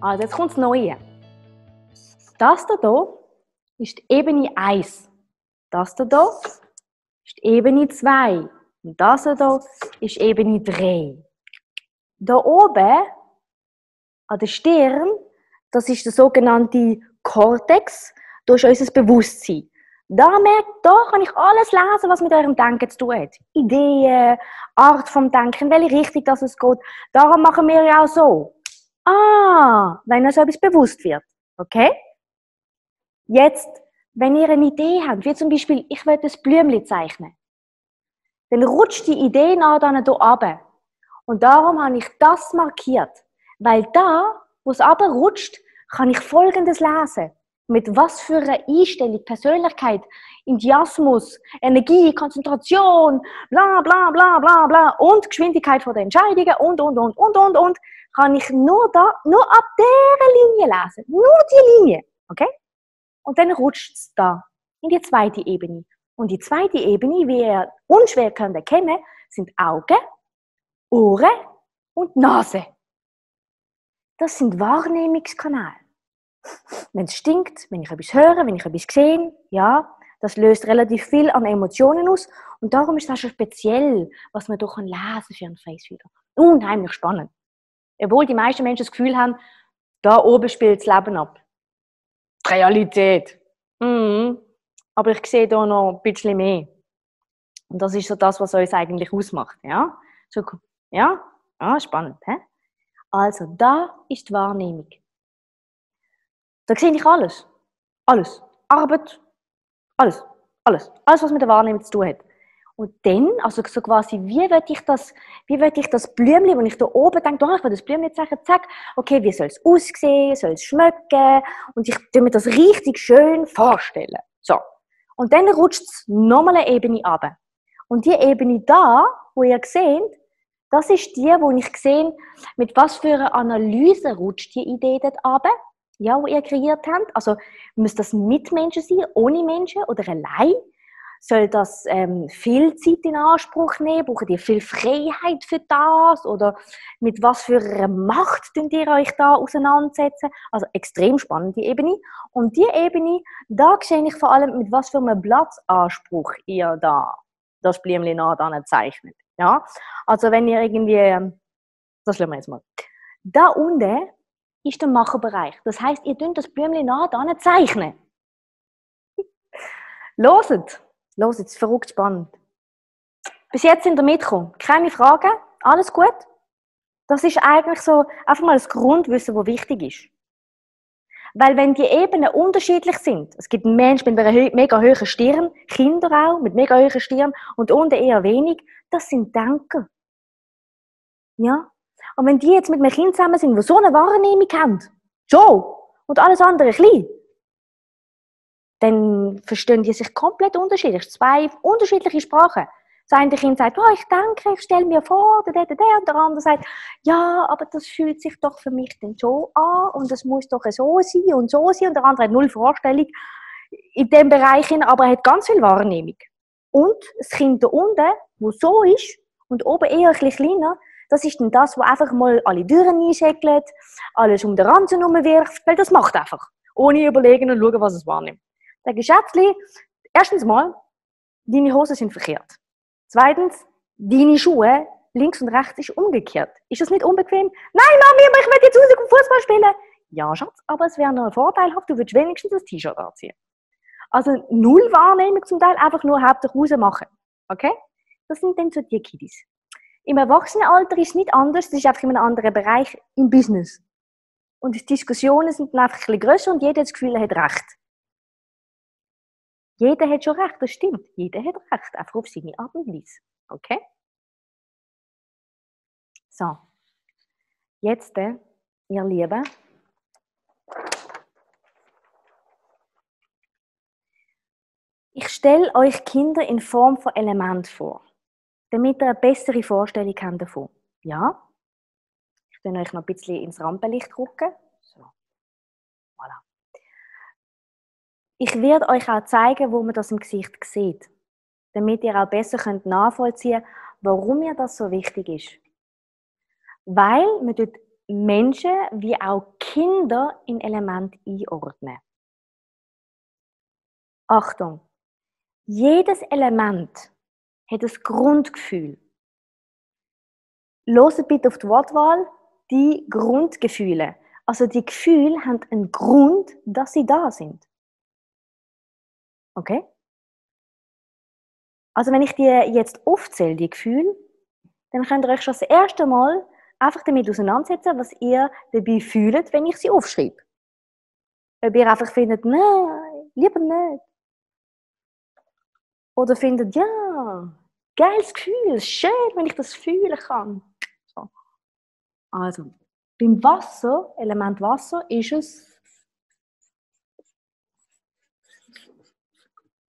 Also jetzt kommt das Neue. Das hier ist die Ebene 1. Das hier ist die Ebene 2. Und das hier ist Ebene 3. Da oben an der Stirn, das ist der sogenannte Kortex, da ist unser Bewusstsein. Da, merkt, da kann ich alles lesen, was mit eurem Denken zu tun hat. Ideen, Art vom Denken, welche Richtung das es geht. Darum machen wir ja auch so. Ah, wenn euch etwas bewusst wird. Okay? Jetzt, wenn ihr eine Idee habt, wie zum Beispiel, ich will das Blümchen zeichnen, dann rutscht die Idee nach dann hier runter. Und darum habe ich das markiert. Weil da, wo es rutscht, kann ich Folgendes lesen mit was für einer Einstellung, Persönlichkeit, Enthusiasmus, Energie, Konzentration, bla bla bla bla bla und Geschwindigkeit der Entscheidungen und und und und und und kann ich nur da, nur ab dieser Linie lesen. Nur die Linie. Okay? Und dann rutscht es da in die zweite Ebene. Und die zweite Ebene, wie ihr unschwer könnt erkennen, sind Augen, Ohren und Nase. Das sind Wahrnehmungskanäle wenn es stinkt, wenn ich etwas höre, wenn ich etwas sehe, ja, das löst relativ viel an Emotionen aus. Und darum ist das schon speziell, was man doch lesen kann für einen Facereader. Unheimlich spannend. Obwohl die meisten Menschen das Gefühl haben, da oben spielt das Leben ab. Die Realität. Mhm. Aber ich sehe da noch ein bisschen mehr. Und das ist so das, was uns eigentlich ausmacht. Ja, so, ja? ja spannend. He? Also, da ist die Wahrnehmung. Da sehe ich alles. Alles. Arbeit, alles. Alles. Alles, was mit der Wahrnehmung zu tun hat. Und dann, also so quasi, wie würde ich das, wie würde ich das Blümchen, wenn ich da oben denke, oh, ich will das Blümchen zeigen, zack, okay, wie soll es aussehen, soll es schmecken? Und ich tue mir das richtig schön vorstellen. So. Und dann rutscht es nochmal eine Ebene ab. Und die Ebene da, wo ihr seht, das ist die, wo ich sehe, mit was für einer Analyse rutscht die Idee dort ab ja, wo ihr kreiert habt? Also muss das mit Menschen sein, ohne Menschen oder allein? Soll das ähm, viel Zeit in Anspruch nehmen? Braucht ihr viel Freiheit für das? Oder mit was für einer Macht könnt ihr euch da auseinandersetzen? Also extrem spannende Ebene. Und die Ebene, da sehe ich vor allem, mit was für einem Platzanspruch ihr da das Blümchen dann zeichnet. Ja? Also wenn ihr irgendwie, ähm, das lassen wir jetzt mal. Da unten ist der Macherbereich. Das heißt, ihr dünnt das Blümchen dann zeichnen. Loset, loset, es ist verrückt spannend. Bis jetzt sind ihr mitgekommen. Keine Fragen? Alles gut? Das ist eigentlich so einfach mal das Grundwissen, das wichtig ist. Weil wenn die Ebenen unterschiedlich sind, es gibt Menschen mit einer mega hohen Stirn, Kinder auch mit mega hohen Stirn und unten eher wenig, das sind Denker. Ja? Und wenn die jetzt mit einem Kind zusammen sind, die so eine Wahrnehmung haben, so, und alles andere klein, dann verstehen die sich komplett unterschiedlich. Zwei unterschiedliche Sprachen. Das eine Kind sagt, oh, ich denke, ich stelle mir vor, der, der, der, und der andere sagt, ja, aber das fühlt sich doch für mich dann so an und das muss doch so sein und so sein und der andere hat null Vorstellung in dem Bereich, aber er hat ganz viel Wahrnehmung. Und das Kind da unten, wo so ist und oben eher ein bisschen kleiner, das ist dann das, wo einfach mal alle Türen einschäckelt, alles um den Ranzen wirft, weil das macht einfach. Ohne überlegen und schauen, was es wahrnimmt. Der Geschäftli, erstens mal, deine Hosen sind verkehrt. Zweitens, deine Schuhe links und rechts ist umgekehrt. Ist das nicht unbequem? Nein, Mami, aber ich will jetzt raus und Fußball spielen. Ja, Schatz, aber es wäre noch vorteilhaft, du würdest wenigstens das T-Shirt anziehen. Also null Wahrnehmung zum Teil, einfach nur hauptsächlich raus machen. Okay? Das sind dann so die Kiddies. Im Erwachsenenalter ist es nicht anders, es ist einfach in einem anderen Bereich im Business. Und die Diskussionen sind dann einfach ein bisschen grösser und jeder hat das Gefühl, er hat Recht. Jeder hat schon Recht, das stimmt. Jeder hat Recht, einfach auf seine Art und Weise. Okay? So. Jetzt, äh, ihr Lieben, ich stelle euch Kinder in Form von Element vor damit ihr eine bessere Vorstellung habt davon. Ja? Ich euch noch ein bisschen ins Rampenlicht rücken. So. Voilà. Ich werde euch auch zeigen, wo man das im Gesicht sieht, damit ihr auch besser könnt nachvollziehen könnt, warum mir das so wichtig ist. Weil man dort Menschen wie auch Kinder in Element einordnen. Achtung! Jedes Element hat ein Grundgefühl. Loset bitte auf die Wortwahl die Grundgefühle. Also die Gefühle haben einen Grund, dass sie da sind. Okay? Also wenn ich die jetzt aufzähle, die Gefühle, dann könnt ihr euch schon das erste Mal einfach damit auseinandersetzen, was ihr dabei fühlt, wenn ich sie aufschreibe. Ob ihr einfach findet, nein, lieber nicht. Oder findet, ja, geiles Gefühl, schön, wenn ich das fühlen kann. So. Also, beim Wasser, Element Wasser, ist es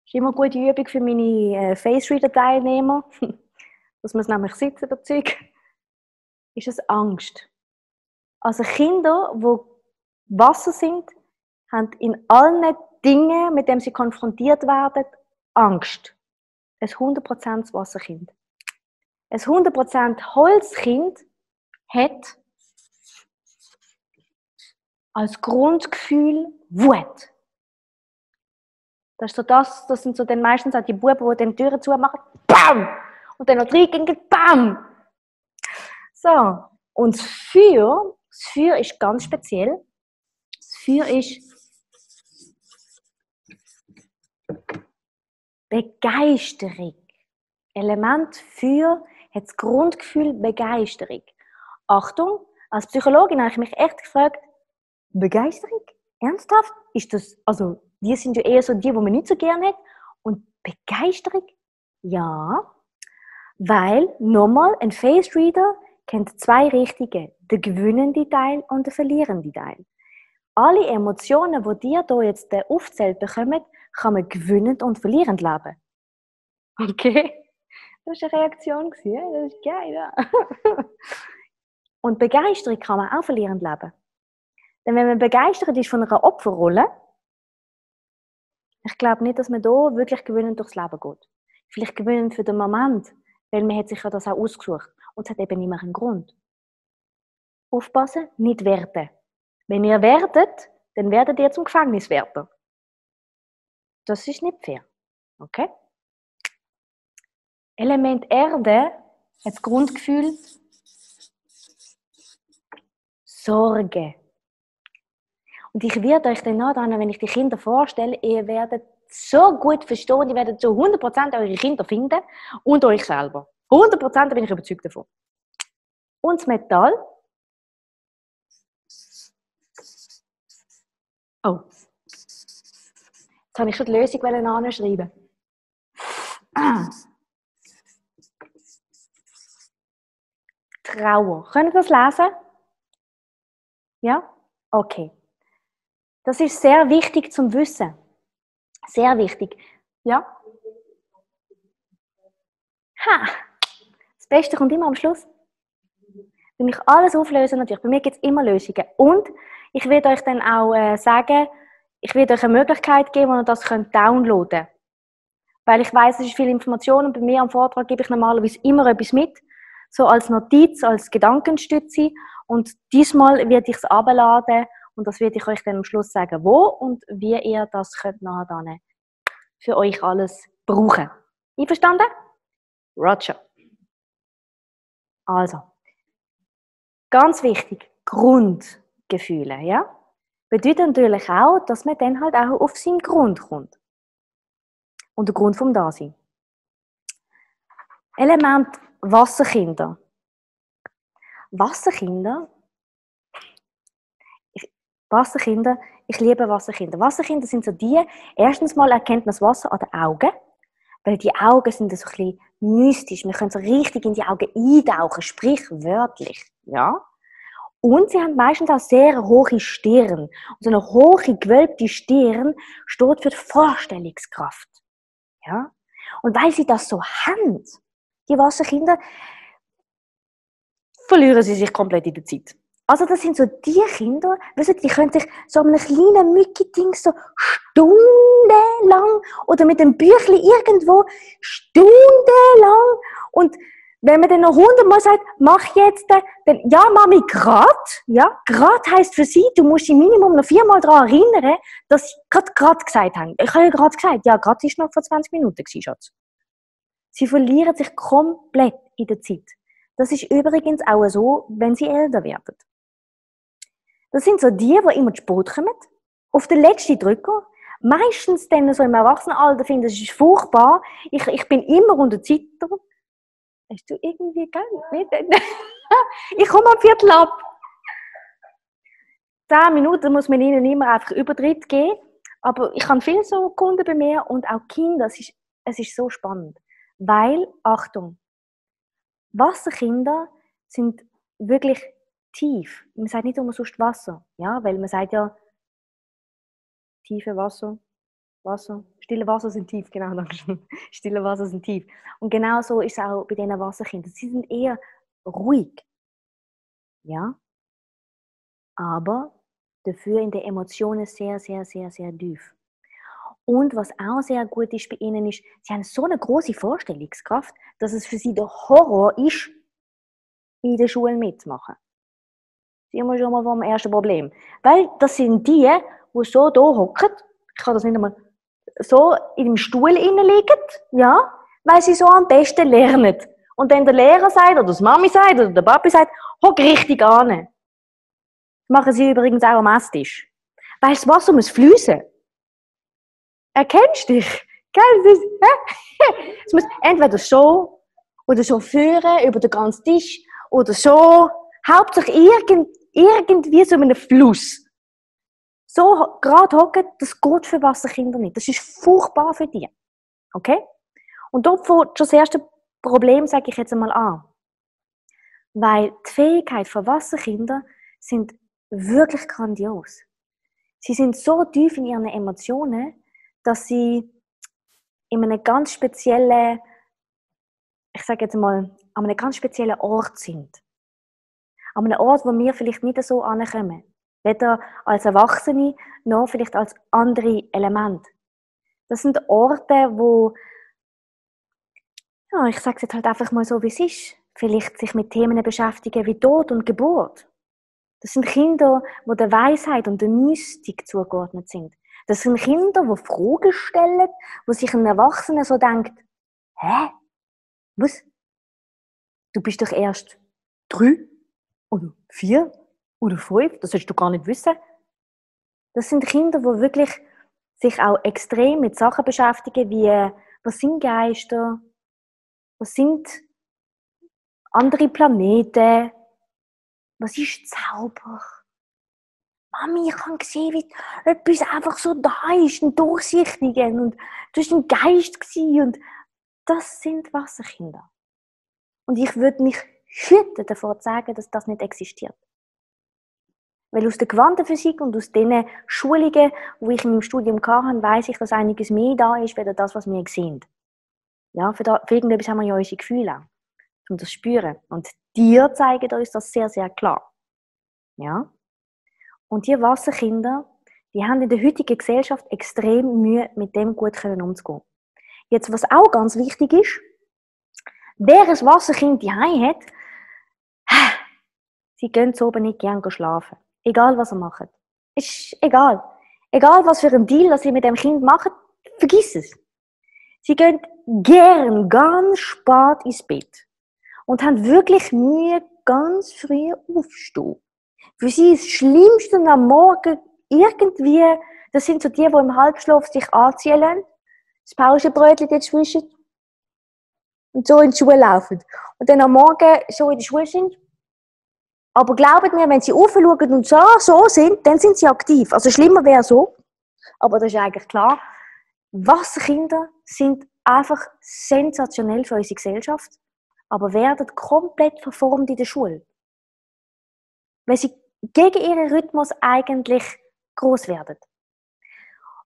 ist immer eine gute Übung für meine äh, Face Reader Teilnehmer, dass man es nämlich sitzen der Zeug, ist es Angst. Also Kinder, wo Wasser sind, haben in allen Dingen, mit denen sie konfrontiert werden, Angst. Ein 100% Wasserkind. Ein 100% Holzkind hat als Grundgefühl Wut. Das, ist so das, das sind so dann meistens auch die Buben, die dann die Türen zumachen, BAM! Und dann noch reingehen, BAM! So, und das Feuer, das Feuer ist ganz speziell. Das Feuer ist Begeisterung. Element Feuer hat das Grundgefühl Begeisterung. Achtung, als Psychologin habe ich mich echt gefragt, Begeisterung? Ernsthaft? Ist das, also, die sind ja eher so die, die man nicht so gerne hat. Und Begeisterung? Ja. Weil, nochmal, ein Face Reader kennt zwei Richtige. Der gewinnende Teil und der verlierende Teil. Alle Emotionen, die ihr hier jetzt aufzählt bekommt, kann man gewinnend und verlierend leben. Okay? Das war eine Reaktion. Das ist geil, ja. Und Begeisterung kann man auch verlierend leben. Denn wenn man begeistert ist von einer Opferrolle, ich glaube nicht, dass man da wirklich gewinnend durchs Leben geht. Vielleicht gewinnend für den Moment, weil man hat sich ja das auch ausgesucht. Und es hat eben mehr einen Grund. Aufpassen, nicht werten. Wenn ihr wertet, dann werdet ihr zum Gefängniswärter. Das ist nicht fair. Okay? Element Erde hat das Grundgefühl Sorge. Und ich werde euch dann nachher, wenn ich die Kinder vorstelle, ihr werdet so gut verstehen, ihr werdet zu 100% eure Kinder finden und euch selber. 100% bin ich überzeugt davon. Und das Metall. Oh. Jetzt habe ich schon die Lösung anschreiben. Trauer. Können Sie das lesen? Ja? Okay. Das ist sehr wichtig zum Wissen. Sehr wichtig. Ja? Ha! Das Beste kommt immer am Schluss. Wenn ich alles auflöse, natürlich. Bei mir gibt es immer Lösungen. Und ich werde euch dann auch äh, sagen, ich werde euch eine Möglichkeit geben, wo ihr das könnt downloaden könnt. Weil ich weiß, es ist viel Information und bei mir am Vortrag gebe ich normalerweise immer etwas mit. So als Notiz, als Gedankenstütze. Und diesmal werde ich es abladen und das werde ich euch dann am Schluss sagen, wo und wie ihr das könnt nachher dann für euch alles brauchen. Einverstanden? Roger. Also, ganz wichtig, Grundgefühle, ja? Bedeutet natürlich auch, dass man dann halt auch auf seinen Grund kommt. Und der Grund vom Dasein. Element Wasserkinder. Wasserkinder Wasserkinder, ich liebe Wasserkinder. Wasserkinder sind so die, erstens mal erkennt man das Wasser an den Augen, weil die Augen sind so ein bisschen mystisch. Wir können so richtig in die Augen eintauchen, sprich wörtlich, ja. Und sie haben meistens auch sehr hohe Stirn. Und so eine hohe, gewölbte Stirn steht für die Vorstellungskraft. Ja? Und weil sie das so haben, die Wasserkinder, verlieren sie sich komplett in der Zeit. Also das sind so die Kinder, weißt die können sich so einem kleinen Mücki-Ding so stundenlang oder mit dem Büchlein irgendwo stundenlang und Wenn man dann noch hundertmal sagt, mach jetzt, dann, ja, Mami, grad, ja, grad heisst für sie, du musst dich Minimum noch viermal daran erinnern, dass sie grad, grad gesagt haben. Ich habe ja grad gesagt, ja, grad ist noch vor 20 Minuten gewesen, Schatz. Sie verlieren sich komplett in der Zeit. Das ist übrigens auch so, wenn sie älter werden. Das sind so die, die immer zu spät kommen, auf den letzten Drücker, meistens dann so im Erwachsenenalter finden, das ist furchtbar, ich, ich bin immer unter Zeitdruck. Hast du irgendwie Geld? ich komme am Viertel ab. Zehn Minuten muss man ihnen immer einfach Übertritt geben. Aber ich habe viele so Kunden bei mir und auch Kinder. Es ist, es ist so spannend. Weil, Achtung, Wasserkinder sind wirklich tief. Man sagt nicht umsonst Wasser. Ja, weil man sagt ja, tiefe Wasser, Wasser, stille Wasser sind tief, genau, stille Wasser sind tief. Und genau so ist es auch bei diesen Wasserkindern. Sie sind eher ruhig, ja, aber dafür in den Emotionen sehr, sehr, sehr, sehr tief. Und was auch sehr gut ist bei ihnen ist, sie haben so eine große Vorstellungskraft, dass es für sie der Horror ist, in der Schule mitzumachen. Sind wir schon mal vom ersten Problem. Weil das sind die, die so hier hocken, ich kann das nicht einmal so im Stuhl liegen, ja, weil sie so am besten lernen. Und dann der Lehrer sagt, oder das Mami sagt, oder der Papi sagt, hock richtig an. Das machen sie übrigens auch am Esstisch. Weil das Wasser muss fließen. Erkennst du dich? Es muss entweder so, oder so führen, über den ganzen Tisch, oder so. Hauptsächlich irgend, irgendwie so einem Fluss so gerade hocken, das geht für Wasserkinder nicht. Das ist furchtbar für die. Okay? Und dort fängt schon das erste Problem, sage ich jetzt einmal an. Weil die Fähigkeit von Wasserkindern sind wirklich grandios. Sie sind so tief in ihren Emotionen, dass sie in einem ganz speziellen, ich sage jetzt mal, an einem ganz speziellen Ort sind. An einem Ort, wo wir vielleicht nicht so ankommen. Weder als Erwachsene noch vielleicht als andere Element. Das sind Orte, wo, ja, ich sage es jetzt halt einfach mal so, wie es ist, vielleicht sich mit Themen beschäftigen wie Tod und Geburt. Das sind Kinder, wo der Weisheit und der Mystik zugeordnet sind. Das sind Kinder, die Fragen stellen, wo sich ein Erwachsener so denkt, hä? Was? Du bist doch erst drei oder vier oder fünf, das sollst du gar nicht wissen. Das sind Kinder, die wirklich sich auch extrem mit Sachen beschäftigen, wie was sind Geister, was sind andere Planeten, was ist Zauber. Mami, ich habe gesehen, wie etwas einfach so da ist, ein durchsichtiger und du bist ein Geist und das sind Wasserkinder. Und ich würde mich hüten davor zu sagen, dass das nicht existiert. Weil aus der Quantenphysik und aus den Schulungen, die ich in meinem Studium hatte, weiß ich, dass einiges mehr da ist, als das, was wir sehen. Ja, für, da, für irgendetwas haben wir ja unsere Gefühle um das zu spüren. Und die zeigen uns das sehr, sehr klar. Ja? Und die Wasserkinder, die haben in der heutigen Gesellschaft extrem Mühe, mit dem gut umzugehen. Jetzt, was auch ganz wichtig ist, wer ein Wasserkind die hat, sie gehen so oben nicht gerne schlafen. Egal, was er macht. Ist egal. Egal, was für ein Deal das sie mit dem Kind machen, vergiss es. Sie gehen gern ganz spät ins Bett und haben wirklich Mühe, ganz früh aufzustehen. Für sie ist das Schlimmste am Morgen irgendwie, das sind so die, die im Halbschlaf sich anziehen lassen, das Pausenbrötchen dazwischen und so in die Schule laufen. Und dann am Morgen so in der Schule sind aber glaubt mir, wenn sie aufschauen und so, so sind, dann sind sie aktiv. Also schlimmer wäre so. Aber das ist eigentlich klar. Wasserkinder sind einfach sensationell für unsere Gesellschaft, aber werden komplett verformt in der Schule. Weil sie gegen ihren Rhythmus eigentlich groß werden.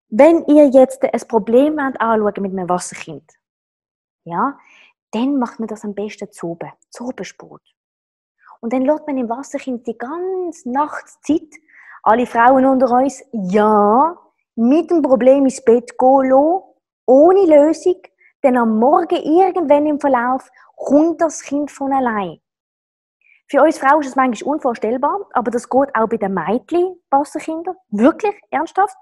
Wenn ihr jetzt ein Problem anschaut mit einem Wasserkind, ja, dann macht man das am besten zu oben, zu oben Sport. Und dann lässt man im Wasserkind die ganze Nachtszeit, alle Frauen unter uns, ja, mit dem Problem ins Bett gehen lassen, ohne Lösung, dann am Morgen irgendwann im Verlauf kommt das Kind von allein. Für uns Frauen ist das manchmal unvorstellbar, aber das geht auch bei den Mädchen, Wasserkindern. Wirklich, ernsthaft.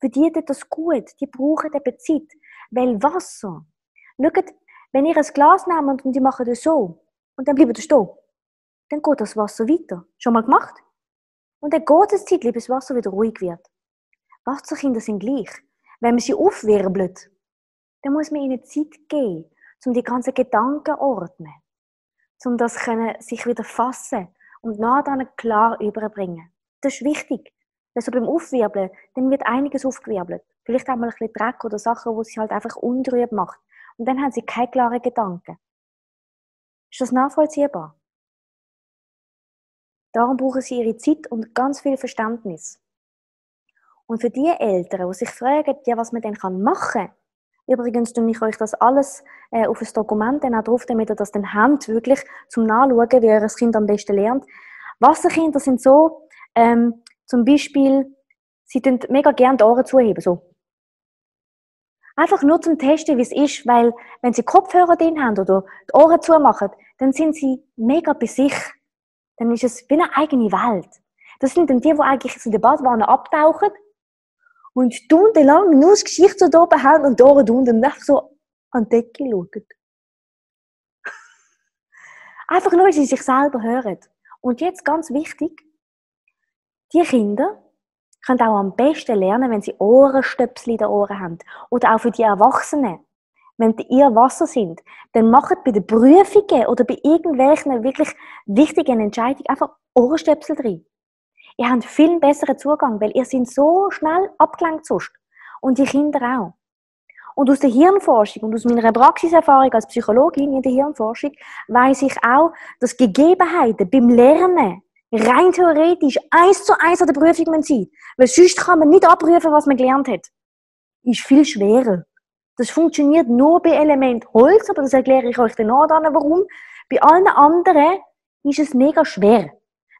Für die tut das gut. Die brauchen eben Zeit. Weil Wasser, schaut, wenn ihr ein Glas nehmt und die machen das so, und dann bleibt ihr stehen, dann geht das Wasser weiter. Schon mal gemacht? Und dann geht es Zeit, bis das Wasser wieder ruhig wird. Wasserkinder sind gleich. Wenn man sie aufwirbelt, dann muss man ihnen Zeit geben, um die ganzen Gedanken zu ordnen. Um das können, sich wieder fassen und nachher klar überbringen. Das ist wichtig. Also beim Aufwirbeln, dann wird einiges aufgewirbelt. Vielleicht auch mal ein bisschen Dreck oder Sachen, wo sie halt einfach untrüb macht. Und dann haben sie keine klaren Gedanken. Ist das nachvollziehbar? Darum brauchen sie ihre Zeit und ganz viel Verständnis. Und für die Eltern, die sich fragen, ja, was man denn machen kann, übrigens tue ich euch das alles äh, auf ein Dokument dann auch drauf, damit ihr das dann habt, wirklich zum Nachschauen, wie das Kind am besten lernt. Wasserkinder sind so, ähm, zum Beispiel, sie tun mega gerne die Ohren zuheben, so. Einfach nur zum Testen, wie es ist, weil wenn sie Kopfhörer drin haben oder die Ohren zumachen, dann sind sie mega bei sich dann ist es wie eine eigene Welt. Das sind dann die, die eigentlich in der Badwanne abtauchen und stundenlang nur das Gesicht so oben haben und Ohren unten und einfach so an die Decke schauen. einfach nur, weil sie sich selber hören. Und jetzt ganz wichtig, die Kinder können auch am besten lernen, wenn sie Ohrenstöpsel in den Ohren haben. Oder auch für die Erwachsenen wenn ihr Wasser sind, dann macht bei den Prüfungen oder bei irgendwelchen wirklich wichtigen Entscheidungen einfach Ohrenstöpsel drin. Ihr habt viel besseren Zugang, weil ihr seid so schnell abgelenkt sonst. Und die Kinder auch. Und aus der Hirnforschung und aus meiner Praxiserfahrung als Psychologin in der Hirnforschung weiß ich auch, dass Gegebenheiten beim Lernen rein theoretisch eins zu eins an der Prüfung sein müssen. Weil sonst kann man nicht abprüfen, was man gelernt hat. Ist viel schwerer. Das funktioniert nur bei Element Holz, aber das erkläre ich euch dann noch dann, warum. Bei allen anderen ist es mega schwer.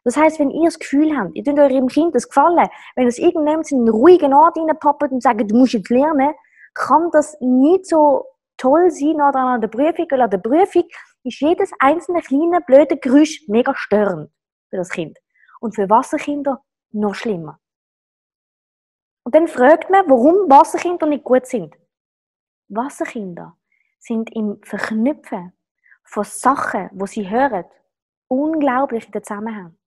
Das heißt, wenn ihr das Gefühl habt, ihr tut eurem Kind das gefallen, wenn es irgendjemand in einen ruhigen Ort reinpappt und sagt, du musst jetzt lernen, kann das nicht so toll sein an der Prüfung, weil an der Prüfung ist jedes einzelne kleine blöde Geräusch mega störend für das Kind. Und für Wasserkinder noch schlimmer. Und dann fragt man, warum Wasserkinder nicht gut sind. Wasserkinder sind im Verknüpfen von Sachen, wo sie hören, unglaublich in den Zusammenhang.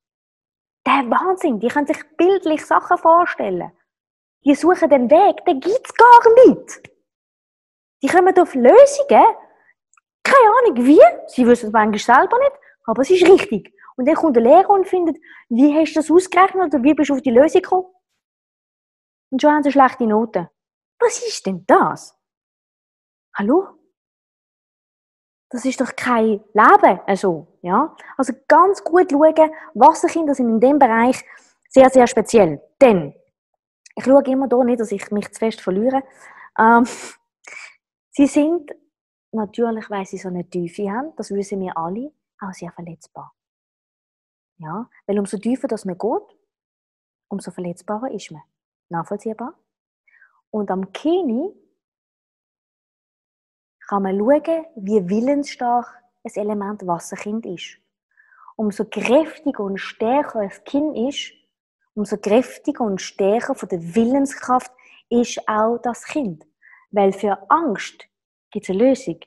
Der Wahnsinn, die können sich bildlich Sachen vorstellen. Die suchen den Weg, den gibt's gar nicht. Die kommen auf Lösungen, keine Ahnung wie, sie wissen es manchmal selber nicht, aber es ist richtig. Und dann kommt der Lehrer und findet, wie hast du das ausgerechnet oder wie bist du auf die Lösung gekommen? Und schon haben sie schlechte Noten. Was ist denn das? Hallo? Das ist doch kein Leben, also, ja? Also ganz gut schauen, Wasserkinder sind in dem Bereich sehr, sehr speziell. Denn, ich schaue immer da nicht, dass ich mich zu fest verliere. Ähm, sie sind natürlich, weil sie so eine Tiefe haben, das wissen wir alle, auch sehr verletzbar. Ja, weil umso tiefer das man geht, umso verletzbarer ist man. Nachvollziehbar? Und am Kini kann man schauen, wie willensstark ein Element Wasserkind ist. Umso kräftiger und stärker ein Kind ist, umso kräftiger und stärker von der Willenskraft ist auch das Kind. Weil für Angst gibt es eine Lösung.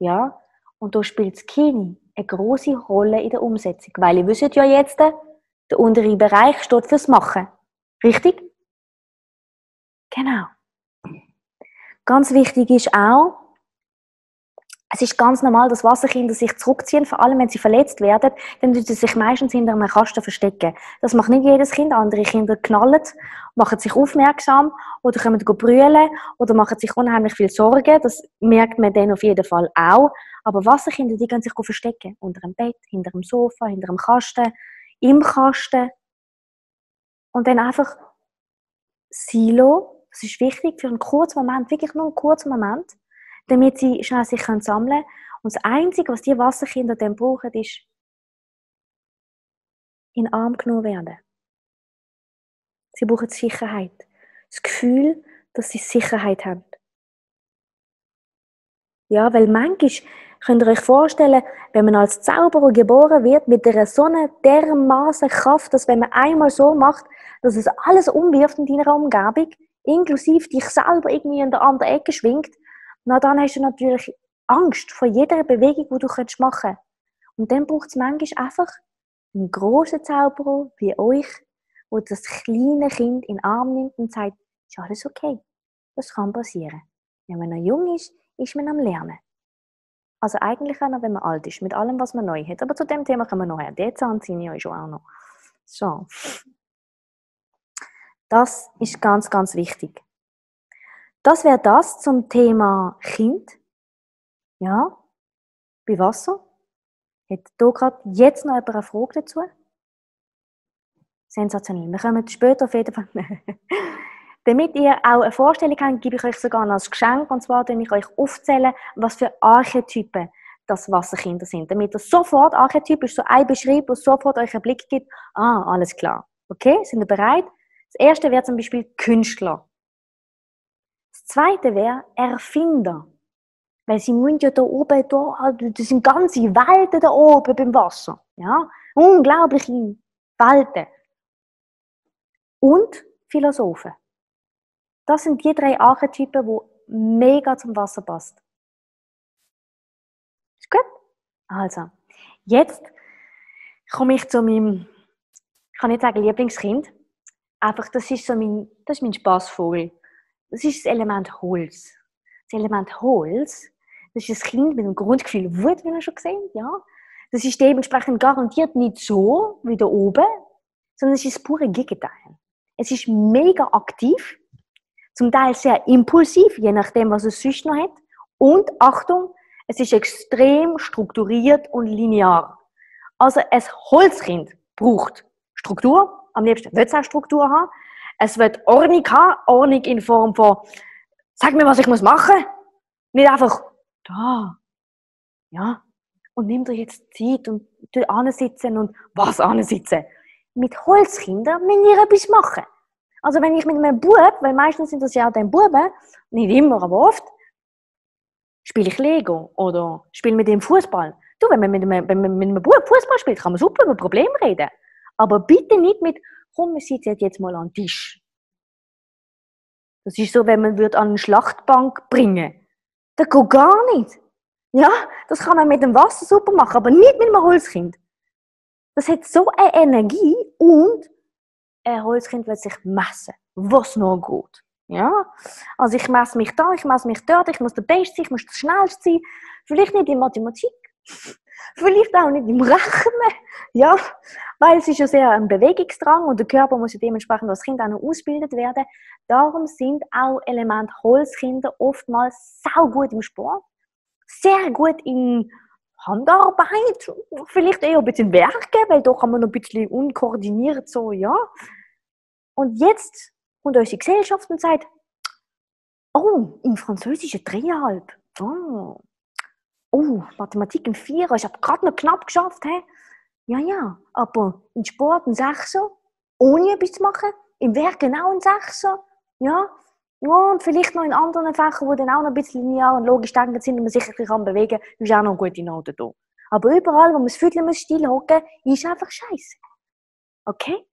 Ja? Und da spielt das Kind eine große Rolle in der Umsetzung. Weil ihr wisst ja jetzt, der untere Bereich steht fürs Machen. Richtig? Genau. Ganz wichtig ist auch, es ist ganz normal, dass Wasserkinder sich zurückziehen, vor allem wenn sie verletzt werden, dann tun sie sich meistens hinter einem Kasten verstecken. Das macht nicht jedes Kind. Andere Kinder knallen, machen sich aufmerksam oder kommen brüllen oder machen sich unheimlich viel Sorgen. Das merkt man dann auf jeden Fall auch. Aber Wasserkinder, die können sich verstecken. Unter dem Bett, hinter dem Sofa, hinter dem Kasten, im Kasten. Und dann einfach Silo. Das ist wichtig für einen kurzen Moment, wirklich nur einen kurzen Moment damit sie schnell sich sammeln können. Und das Einzige, was die Wasserkinder dann brauchen, ist in den Arm genommen werden. Sie brauchen Sicherheit. Das Gefühl, dass sie Sicherheit haben. Ja, weil manchmal könnt ihr euch vorstellen, wenn man als Zauberer geboren wird, mit einer so dermaßen Kraft, dass wenn man einmal so macht, dass es alles umwirft in deiner Umgebung, inklusive dich selber irgendwie in der anderen Ecke schwingt, na dann hast du natürlich Angst vor jeder Bewegung, die du machen kannst. Und dann braucht es manchmal einfach einen grossen Zauberer wie euch, wo das kleine Kind in den Arm nimmt und sagt, ist alles okay. Das kann passieren. Wenn man noch jung ist, ist man am Lernen. Also eigentlich auch noch, wenn man alt ist, mit allem, was man neu hat. Aber zu dem Thema kommen wir nachher. Der Zahnzini ist auch noch. So. Das ist ganz, ganz wichtig. Das wäre das zum Thema Kind. Ja, bei Wasser. Hat hier gerade jetzt noch jemand eine Frage dazu? Sensationell. Wir kommen später auf jeden Fall. Damit ihr auch eine Vorstellung habt, gebe ich euch sogar noch ein Geschenk. Und zwar werde ich euch aufzählen, was für Archetypen das Wasserkinder sind. Damit ihr sofort, Archetyp ist so ein Beschrieb, wo sofort euch einen Blick gibt, ah, alles klar. Okay, sind ihr bereit? Das erste wäre zum Beispiel Künstler. Zweite wäre Erfinder. Weil sie müssen ja da oben, da, das sind ganze Welten da oben beim Wasser. Ja? Unglaubliche Welten. Und Philosophen. Das sind die drei Archetypen, die mega zum Wasser passen. Ist gut? Also, jetzt komme ich zu meinem, ich kann nicht sagen Lieblingskind, einfach das ist so mein, das ist mein Spaßvogel. Das ist das Element Holz. Das Element Holz, das ist ein Kind mit einem Grundgefühl Wut, wie wir schon gesehen ja. Das ist dementsprechend garantiert nicht so wie da oben, sondern es ist das pure Gegenteil. Es ist mega aktiv, zum Teil sehr impulsiv, je nachdem, was es sonst noch hat. Und Achtung, es ist extrem strukturiert und linear. Also ein Holzkind braucht Struktur, am liebsten wird es auch Struktur haben. Es wird Ordnung haben, Ordnung in Form von, sag mir, was ich muss machen. Nicht einfach, da, ja, und nimm dir jetzt Zeit und du ansitzen und was ansitzen. Mit Holzkindern müssen wir etwas machen. Also wenn ich mit einem Bub, weil meistens sind das ja auch dann Buben, nicht immer, aber oft, spiele ich Lego oder spiele mit dem Fußball. Du, wenn man mit einem, wenn einem Bub Fußball spielt, kann man super über Probleme reden. Aber bitte nicht mit, komm, wir sitzen jetzt mal an den Tisch. Das ist so, wenn man an eine Schlachtbank bringen Das geht gar nicht. Ja, das kann man mit dem Wasser super machen, aber nicht mit einem Holzkind. Das hat so eine Energie und ein Holzkind will sich messen, was noch geht. Ja? Also ich messe mich da, ich messe mich dort, ich muss der Beste sein, ich muss der Schnellste sein. Vielleicht nicht in Mathematik, vielleicht auch nicht im Rechnen, ja, weil es ist ja sehr ein Bewegungsdrang und der Körper muss ja dementsprechend als Kind auch noch ausgebildet werden. Darum sind auch Elemente Holzkinder oftmals sau gut im Sport, sehr gut in Handarbeit, vielleicht eher ein bisschen Werken, weil da kann man noch ein bisschen unkoordiniert so, ja. Und jetzt kommt unsere Gesellschaft und sagt, oh, in Französisch ein dreieinhalb. Oh. Oh, Mathematik ein Vierer. Ich habe gerade noch knapp geschafft. He? Ja, ja, aber in Sport ein Sechser, ohne etwas zu machen. Im Werk genau ein Sechser. Ja, ja, und vielleicht noch in anderen Fächern, wo dann auch noch ein bisschen linear und logisch denken sind und man sich ein bisschen bewegen kann, ist auch noch eine gute Note da. Aber überall, wo man das Viertel still hocken muss, ist einfach scheiße. Okay?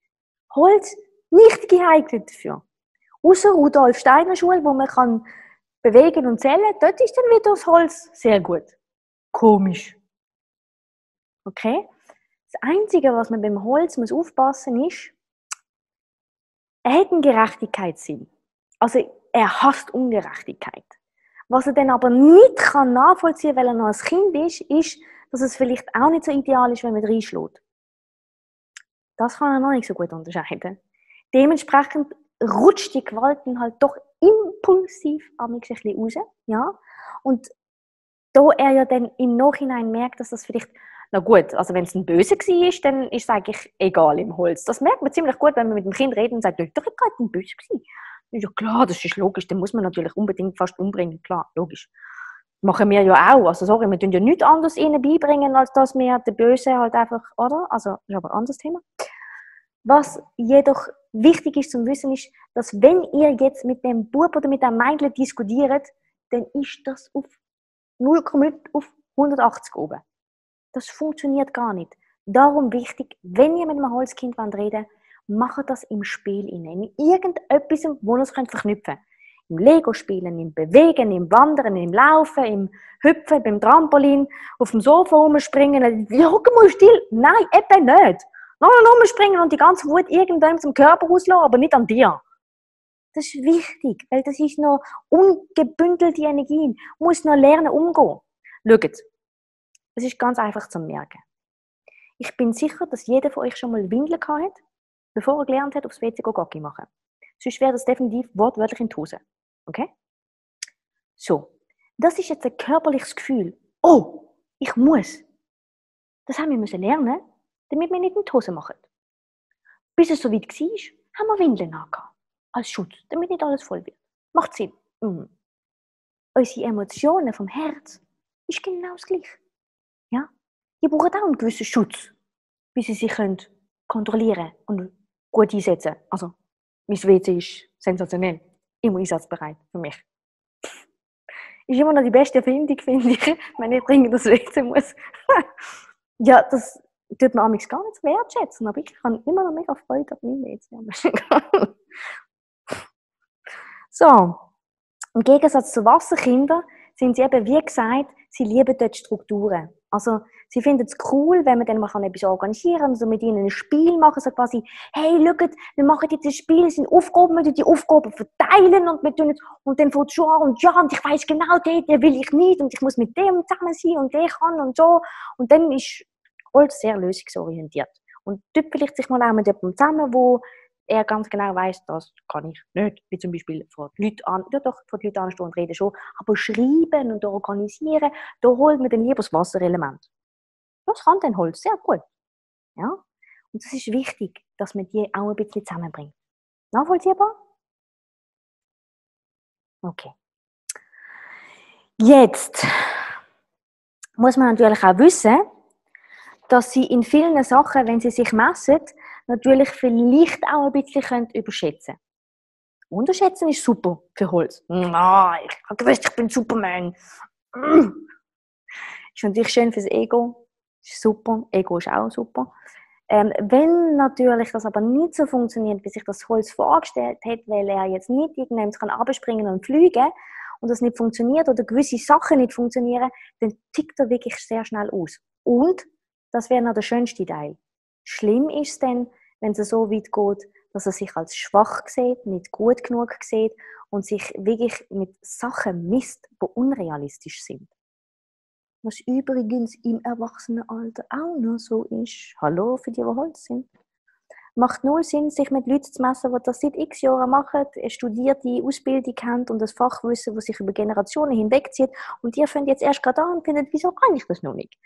Holz nicht geeignet dafür. Außer Rudolf Steiner Schule, wo man kann bewegen und zählen, dort ist dann wieder das Holz sehr gut. Komisch. Okay? Das Einzige, was man beim Holz muss aufpassen ist, er hat einen Gerechtigkeitssinn. Also er hasst Ungerechtigkeit. Was er dann aber nicht kann nachvollziehen, weil er noch ein Kind ist, ist, dass es vielleicht auch nicht so ideal ist, wenn man reinschlägt. Das kann er noch nicht so gut unterscheiden. Dementsprechend rutscht die Gewalt dann halt doch impulsiv ein bisschen raus. Ja? Und da er ja dann im Nachhinein merkt, dass das vielleicht, na gut, also wenn es ein Böse war, dann ist es eigentlich egal im Holz. Das merkt man ziemlich gut, wenn man mit dem Kind redet und sagt, doch, ich gerade ein Böse gewesen. Ja klar, das ist logisch, den muss man natürlich unbedingt fast umbringen, klar, logisch. Machen wir ja auch, also sorry, wir tun ja nichts anderes ihnen beibringen, als dass wir den Böse halt einfach, oder? Also, das ist aber ein anderes Thema. Was jedoch wichtig ist zu wissen, ist, dass wenn ihr jetzt mit dem Bub oder mit dem Mädchen diskutiert, dann ist das auf 0,9 auf 180 oben. Das funktioniert gar nicht. Darum wichtig, wenn ihr mit einem Holzkind reden macht das im Spiel in irgendetwas, wo ihr es verknüpfen könnt. Im Lego-Spielen, im Bewegen, im Wandern, im Laufen, im Hüpfen, beim Trampolin, auf dem Sofa rumspringen. Hocken mal still. Nein, eben nicht. Nur rumspringen und die ganze Wut irgendwann zum Körper auslassen, aber nicht an dir. Das ist wichtig, weil das ist noch ungebündelte Energien. Muss noch lernen umgehen. Schaut, es ist ganz einfach zu merken. Ich bin sicher, dass jeder von euch schon mal Windeln hat, bevor er gelernt hat, aufs WC Gocki machen. Sonst wäre das definitiv wortwörtlich in die Hose. Okay? So. Das ist jetzt ein körperliches Gefühl. Oh, ich muss. Das haben wir müssen lernen, damit wir nicht in die Hose machen. Bis es soweit war, haben wir Windeln angehabt. Als Schutz, damit nicht alles voll wird. Macht Sinn. Mhm. Unsere Emotionen vom Herz ist genau das Gleiche. Ja? Die brauchen auch einen gewissen Schutz, bis sie sich können kontrollieren und gut einsetzen Also, mein WC ist sensationell. Immer einsatzbereit für mich. Ist immer noch die beste Erfindung, finde ich, wenn ich dringend das WC muss. ja, das tut man amigs gar nicht wertschätzen, aber ich habe immer noch mega Freude auf mein WC. So, im Gegensatz zu Wasserkindern sind sie eben, wie gesagt, sie lieben dort Strukturen. Also, sie finden es cool, wenn man dann mal etwas organisieren kann, also mit ihnen ein Spiel machen, so quasi, hey, schaut, wir machen jetzt ein Spiel, es sind Aufgaben, wir tun die Aufgaben verteilen und wir tun jetzt, und dann fängt schon an, und ja, und ich weiß genau, den, den will ich nicht, und ich muss mit dem zusammen sein, und der kann, und so. Und dann ist Holz sehr lösungsorientiert. Und dort vielleicht sich mal auch mit jemandem zusammen, wo er ganz genau weiß, das kann ich nicht. Wie zum Beispiel vor die Leute an, ja doch, vor die Leute anstehen und reden schon, aber schreiben und organisieren, da holt man dann lieber das Wasserelement. Das kann dann Holz sehr gut. Ja? Und es ist wichtig, dass man die auch ein bisschen zusammenbringt. Nachvollziehbar? Okay. Jetzt muss man natürlich auch wissen, dass sie in vielen Sachen, wenn sie sich messen, natürlich vielleicht auch ein bisschen können überschätzen Unterschätzen ist super für Holz. Nein, ich habe gewusst, ich bin Superman. Ist natürlich schön fürs Ego. Ist super. Ego ist auch super. Ähm, wenn natürlich das aber nicht so funktioniert, wie sich das Holz vorgestellt hat, weil er jetzt nicht irgendjemand kann abspringen und fliegen und das nicht funktioniert oder gewisse Sachen nicht funktionieren, dann tickt er wirklich sehr schnell aus. Und das wäre noch der schönste Teil. Schlimm ist es dann, wenn es so weit geht, dass er sich als schwach sieht, nicht gut genug sieht und sich wirklich mit Sachen misst, die unrealistisch sind. Was übrigens im Erwachsenenalter auch noch so ist. Hallo für die, die Holz sind. Macht null Sinn, sich mit Leuten zu messen, die das seit x Jahren machen, studierte Ausbildung haben und das Fachwissen, das sich über Generationen hinwegzieht. Und ihr findet jetzt erst gerade an und findet, wieso kann ich das noch nicht?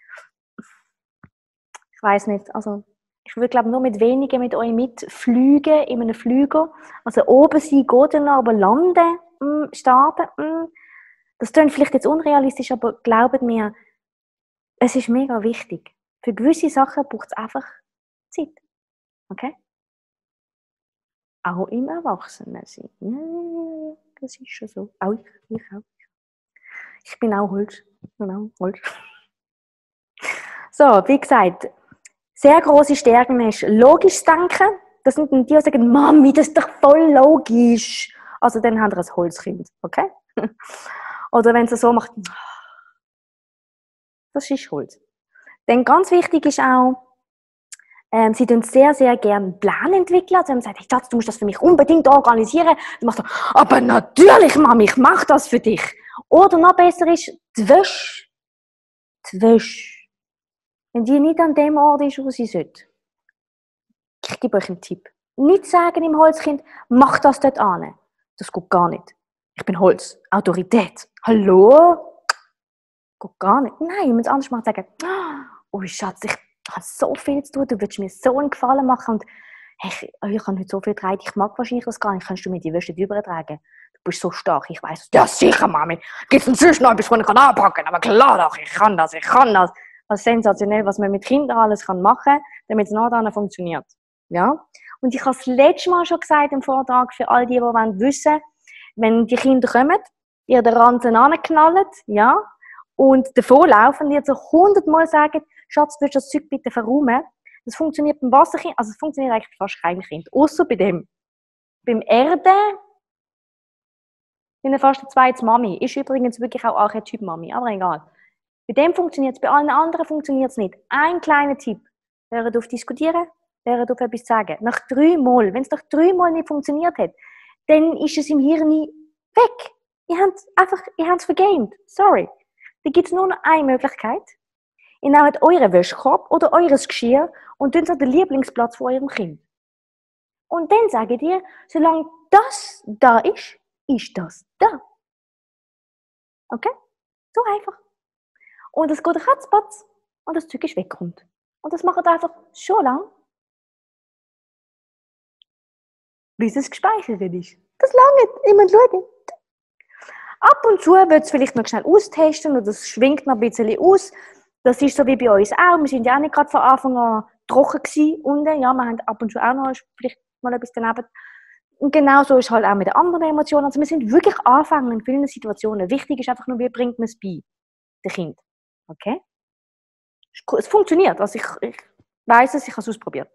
Ich weiß nicht. Also ich würde glaube nur mit wenigen mit euch mitfliegen in einem Flüger. Also oben sein geht dann aber landen, mh, mm, starten. Mh. Mm. Das klingt vielleicht jetzt unrealistisch, aber glaubt mir, es ist mega wichtig. Für gewisse Sachen braucht es einfach Zeit. Okay? Auch im Erwachsenensein. Ja, ja, ja, das ist schon so. Auch ich, ich auch. Ich bin auch Holz. Genau, Holz. So, wie gesagt, sehr große Stärken hast, logisch denken. Das sind die, die sagen, Mami, das ist doch voll logisch. Also dann haben wir ein Holzkind, okay? Oder wenn sie so macht, das ist Holz. Dann ganz wichtig ist auch, ähm, sie tun sehr, sehr gerne einen Plan entwickeln. Also, haben gesagt, hey, Schatz, du musst das für mich unbedingt organisieren. Du machst so, aber natürlich, Mami, ich mache das für dich. Oder noch besser ist. Die Wäsche wenn die nicht an dem Ort ist, wo sie sollte. Ich gebe euch einen Tipp. Nicht sagen im Holzkind, mach das dort an. Das geht gar nicht. Ich bin Holz. Autorität. Hallo? Geht gar nicht. Nein, es anders macht, sagen, oh Schatz, ich habe so viel zu tun, du würdest mir so einen Gefallen machen und hey, ich, habe heute so viel getragen, ich mag wahrscheinlich das gar nicht. Kannst du mir die Wäsche übertragen? Du bist so stark, ich weiß. Ja, sicher, Mami. Gibt es inzwischen noch etwas, was ich anpacken kann? Aber klar doch, ich kann das, ich kann das als sensationell, was man mit Kindern alles kann machen kann, damit es nachher funktioniert. Ja? Und ich habe es letztes Mal schon gesagt im Vortrag für all die, die wollen wissen, wenn die Kinder kommen, ihr den Ranzen anknallt, ja, und davonlaufen, die so hundertmal sagen, Schatz, willst du das Zeug bitte verräumen? Das funktioniert beim Wasserkind, also es funktioniert eigentlich fast kein Kind, außer bei dem. Beim Erde bin ich fast eine zweite Mami. Ist übrigens wirklich auch Archetyp Mami, aber egal. Bei dem funktioniert es, bei allen anderen funktioniert es nicht. Ein kleiner Tipp. Hört auf diskutieren, hört auf etwas sagen. Nach drei Mal, wenn es nach drei Mal nicht funktioniert hat, dann ist es im Hirn weg. Ihr habt einfach, ihr habt es vergamed. Sorry. Da gibt es nur noch eine Möglichkeit. Ihr nehmt euren Wäschkorb oder eures Geschirr und tut es an den Lieblingsplatz von eurem Kind. Und dann sagt ihr, solange das da ist, ist das da. Okay? So einfach. Und es geht ratzpatz und das Zeug ist wegkommt. Und das macht einfach schon lang, bis es gespeichert ist. Das lange, immer schauen. Ab und zu wird es vielleicht noch schnell austesten und das schwingt noch ein bisschen aus. Das ist so wie bei uns auch. Wir sind ja auch nicht gerade von Anfang an trocken gewesen unten. Ja, wir haben ab und zu auch noch vielleicht mal etwas daneben. Und genau so ist es halt auch mit den anderen Emotionen. Also wir sind wirklich Anfänger in vielen Situationen. Wichtig ist einfach nur, wie bringt man es bei, dem Kind. Okay? Es funktioniert. Also ich, ich weiß es, ich habe es ausprobiert.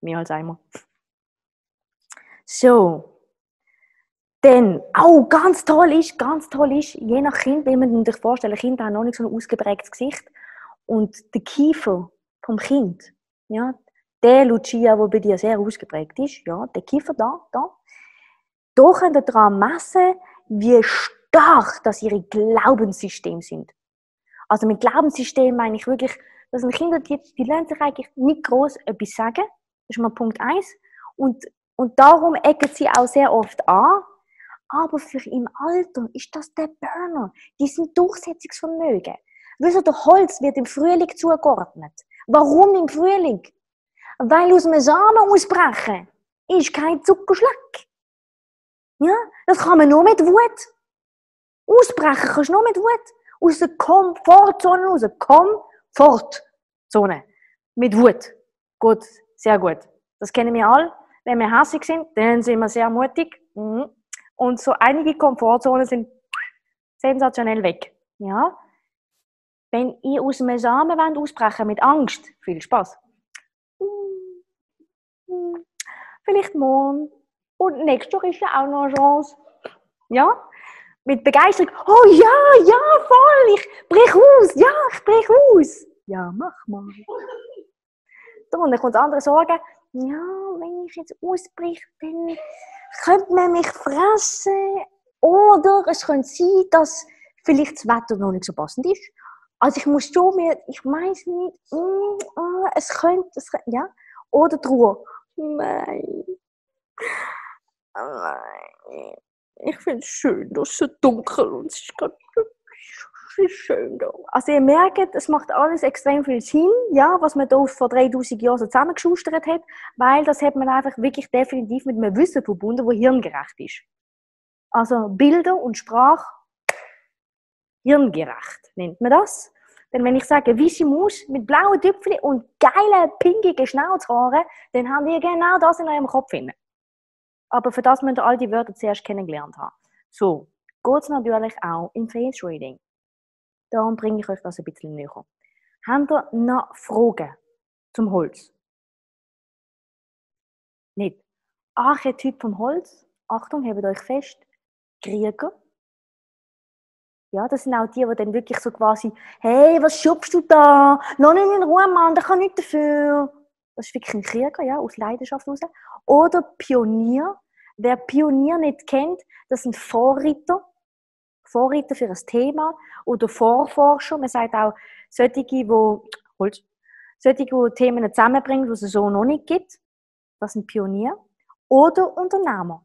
Mehr als einmal. So. Dann, oh, ganz toll ist, ganz toll ist, je nach Kind, wie man sich vorstellen, Kinder haben noch nicht so ein ausgeprägtes Gesicht. Und der Kiefer vom Kind, ja, der Lucia, der bei dir sehr ausgeprägt ist, ja, der Kiefer da, da, da könnt ihr daran messen, wie stark das ihre Glaubenssysteme sind. Also mit Glaubenssystem meine ich wirklich, dass Kinder, die, die lernen sich eigentlich nicht groß etwas sagen. Das ist mal Punkt eins. Und, und darum ecken sie auch sehr oft an, aber für im Alter ist das der Burner. Die sind Durchsetzungsvermögen. Wieso der Holz wird im Frühling zugeordnet? Warum im Frühling? Weil aus dem Samen ausbrechen ist kein Zuckerschleck. Ja, das kann man nur mit Wut. Ausbrechen kannst du nur mit Wut. Aus der Komfortzone raus. Komfortzone. Mit Wut. Gut, sehr gut. Das kennen wir alle. Wenn wir hässlich sind, dann sind wir sehr mutig. Mhm. Und so einige Komfortzonen sind sensationell weg. Ja? Wenn ihr aus einem Samen ausbrechen mit Angst, viel Spaß. Vielleicht morgen. Und nächstes Jahr ist ja auch noch eine Chance. Ja? Mit Begeisterung. Oh ja, ja, voll. Ich brich aus. Ja, ich brich aus. Ja, mach mal. Dann kommt andere Sorgen. Ja, wenn ich jetzt ausbrich, dann könnte man mich fressen. Oder es könnte sein, dass vielleicht das Wetter noch nicht so passend ist. Also ich muss schon mir, ich weiß nicht, mm, mm, es könnte, es könnte, ja. Oder die Ruhe. Nein. Nein. Ich finde es schön, es ist so dunkel und es ist gerade schön da. Also ihr merkt, es macht alles extrem viel Sinn, ja, was man da vor 3000 Jahren so zusammengeschustert hat, weil das hat man einfach wirklich definitiv mit einem Wissen verbunden, wo hirngerecht ist. Also Bilder und Sprache hirngerecht nennt man das. Denn wenn ich sage, weiße Maus mit blauen Tüpfeln und geile, pinkigen Schnauzhaaren, dann haben wir genau das in eurem Kopf. Finden. Aber für das müsst ihr all die Wörter zuerst kennengelernt haben. So, geht es natürlich auch im Face Reading. Darum bringe ich euch das ein bisschen näher. Habt ihr noch Fragen zum Holz? Nicht. Archetyp vom Holz. Achtung, hebt euch fest. Krieger. Ja, das sind auch die, die dann wirklich so quasi, hey, was schubst du da? Noch nicht in Ruhe, Mann, der kann nicht dafür. Das ist wirklich ein Krieger, ja, aus Leidenschaft heraus. Oder Pionier. Wer Pionier nicht kennt, das sind Vorreiter. Vorreiter für ein Thema. Oder Vorforscher. Man sagt auch, solche, die, Holz, solche, die Themen zusammenbringen, die es so noch nicht gibt. Das sind Pionier. Oder Unternehmer.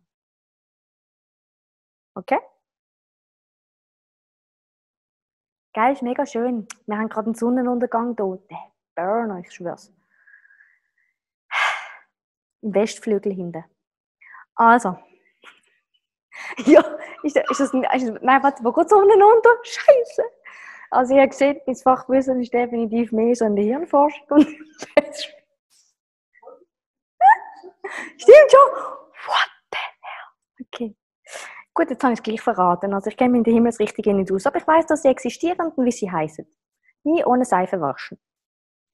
Okay? Geil, ist mega schön. Wir haben gerade einen Sonnenuntergang hier. Der Burner, ich schwör's. Im Westflügel hinten. Also. ja, ist, ist das, ist, nein, warte, wo geht Sonnenunter? Scheiße. Also, ihr seht, mein Fachwissen ist definitiv mehr so in der Hirnforschung. Stimmt schon? What the hell? Okay. Gut, jetzt habe ich es gleich verraten. Also ich kenne mich in der Himmelsrichtung nicht aus, aber ich weiß, dass sie existieren und wie sie heißen. Nie ohne Seife waschen.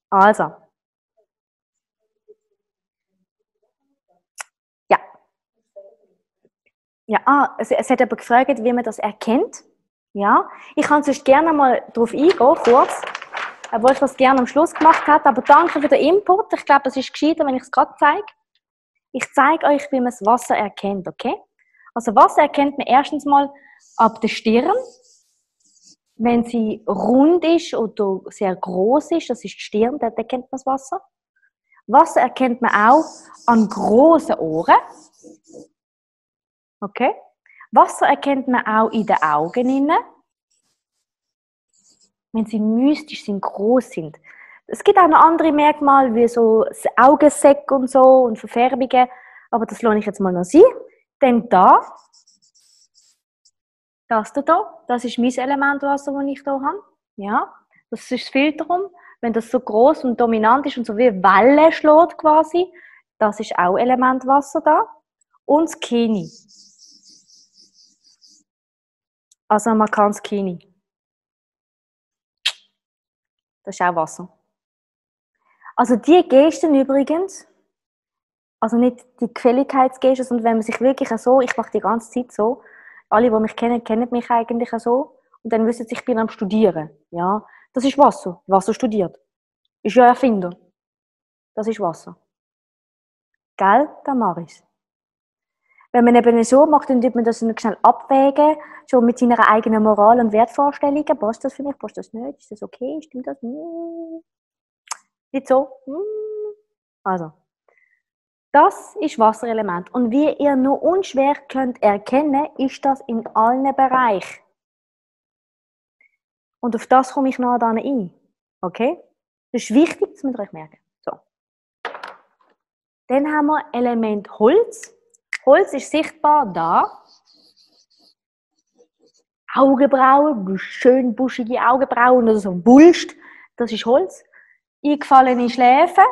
Also. Ja, ah, es, es hat aber gefragt, wie man das erkennt. Ja, ich kann sonst gerne mal darauf eingehen, kurz, obwohl ich das gerne am Schluss gemacht habe. Aber danke für den Input. Ich glaube, das ist gescheiter, wenn ich es gerade zeige. Ich zeige euch, wie man das Wasser erkennt, okay? Also Wasser erkennt man erstens mal ab der Stirn. Wenn sie rund ist oder sehr groß ist, das ist die Stirn, dort erkennt man das Wasser. Wasser erkennt man auch an großen Ohren. Okay? Wasser erkennt man auch in den Augen. Wenn sie mystisch sind, groß sind. Es gibt auch noch andere Merkmale, wie so Augensäcke und so und Verfärbungen, aber das lohne ich jetzt mal noch sein. Denn da, das da, das ist mein Elementwasser, das ich hier habe. Ja, das ist das Filterum. Wenn das so groß und dominant ist und so wie Welle schlägt quasi, das ist auch Elementwasser da. Und das Kini. Also man kann das Kini. Das ist auch Wasser. Also die Gesten übrigens, also nicht die Gefälligkeitsgesten, sondern wenn man sich wirklich so, ich mache die ganze Zeit so, alle, die mich kennen, kennen mich eigentlich so, und dann wissen sie, ich bin am Studieren. Ja, das ist Wasser. Wasser studiert. Ist ja Erfinder. Das ist Wasser. Gell? Ich Wenn man eben so macht, dann tut man das schnell abwägen, schon mit seiner eigenen Moral und Wertvorstellungen. Passt das für mich? Passt das nicht? Ist das okay? Stimmt das? Hm. Nicht so. Hm. Also, das ist Wasserelement. Und wie ihr nur unschwer könnt erkennen, ist das in allen Bereichen. Und auf das komme ich noch dann ein. Okay? Das ist wichtig, dass wir euch merken. So. Dann haben wir Element Holz. Holz ist sichtbar da. Augenbrauen, schön buschige Augenbrauen oder so Wulst. Das ist Holz. Eingefallene Schläfen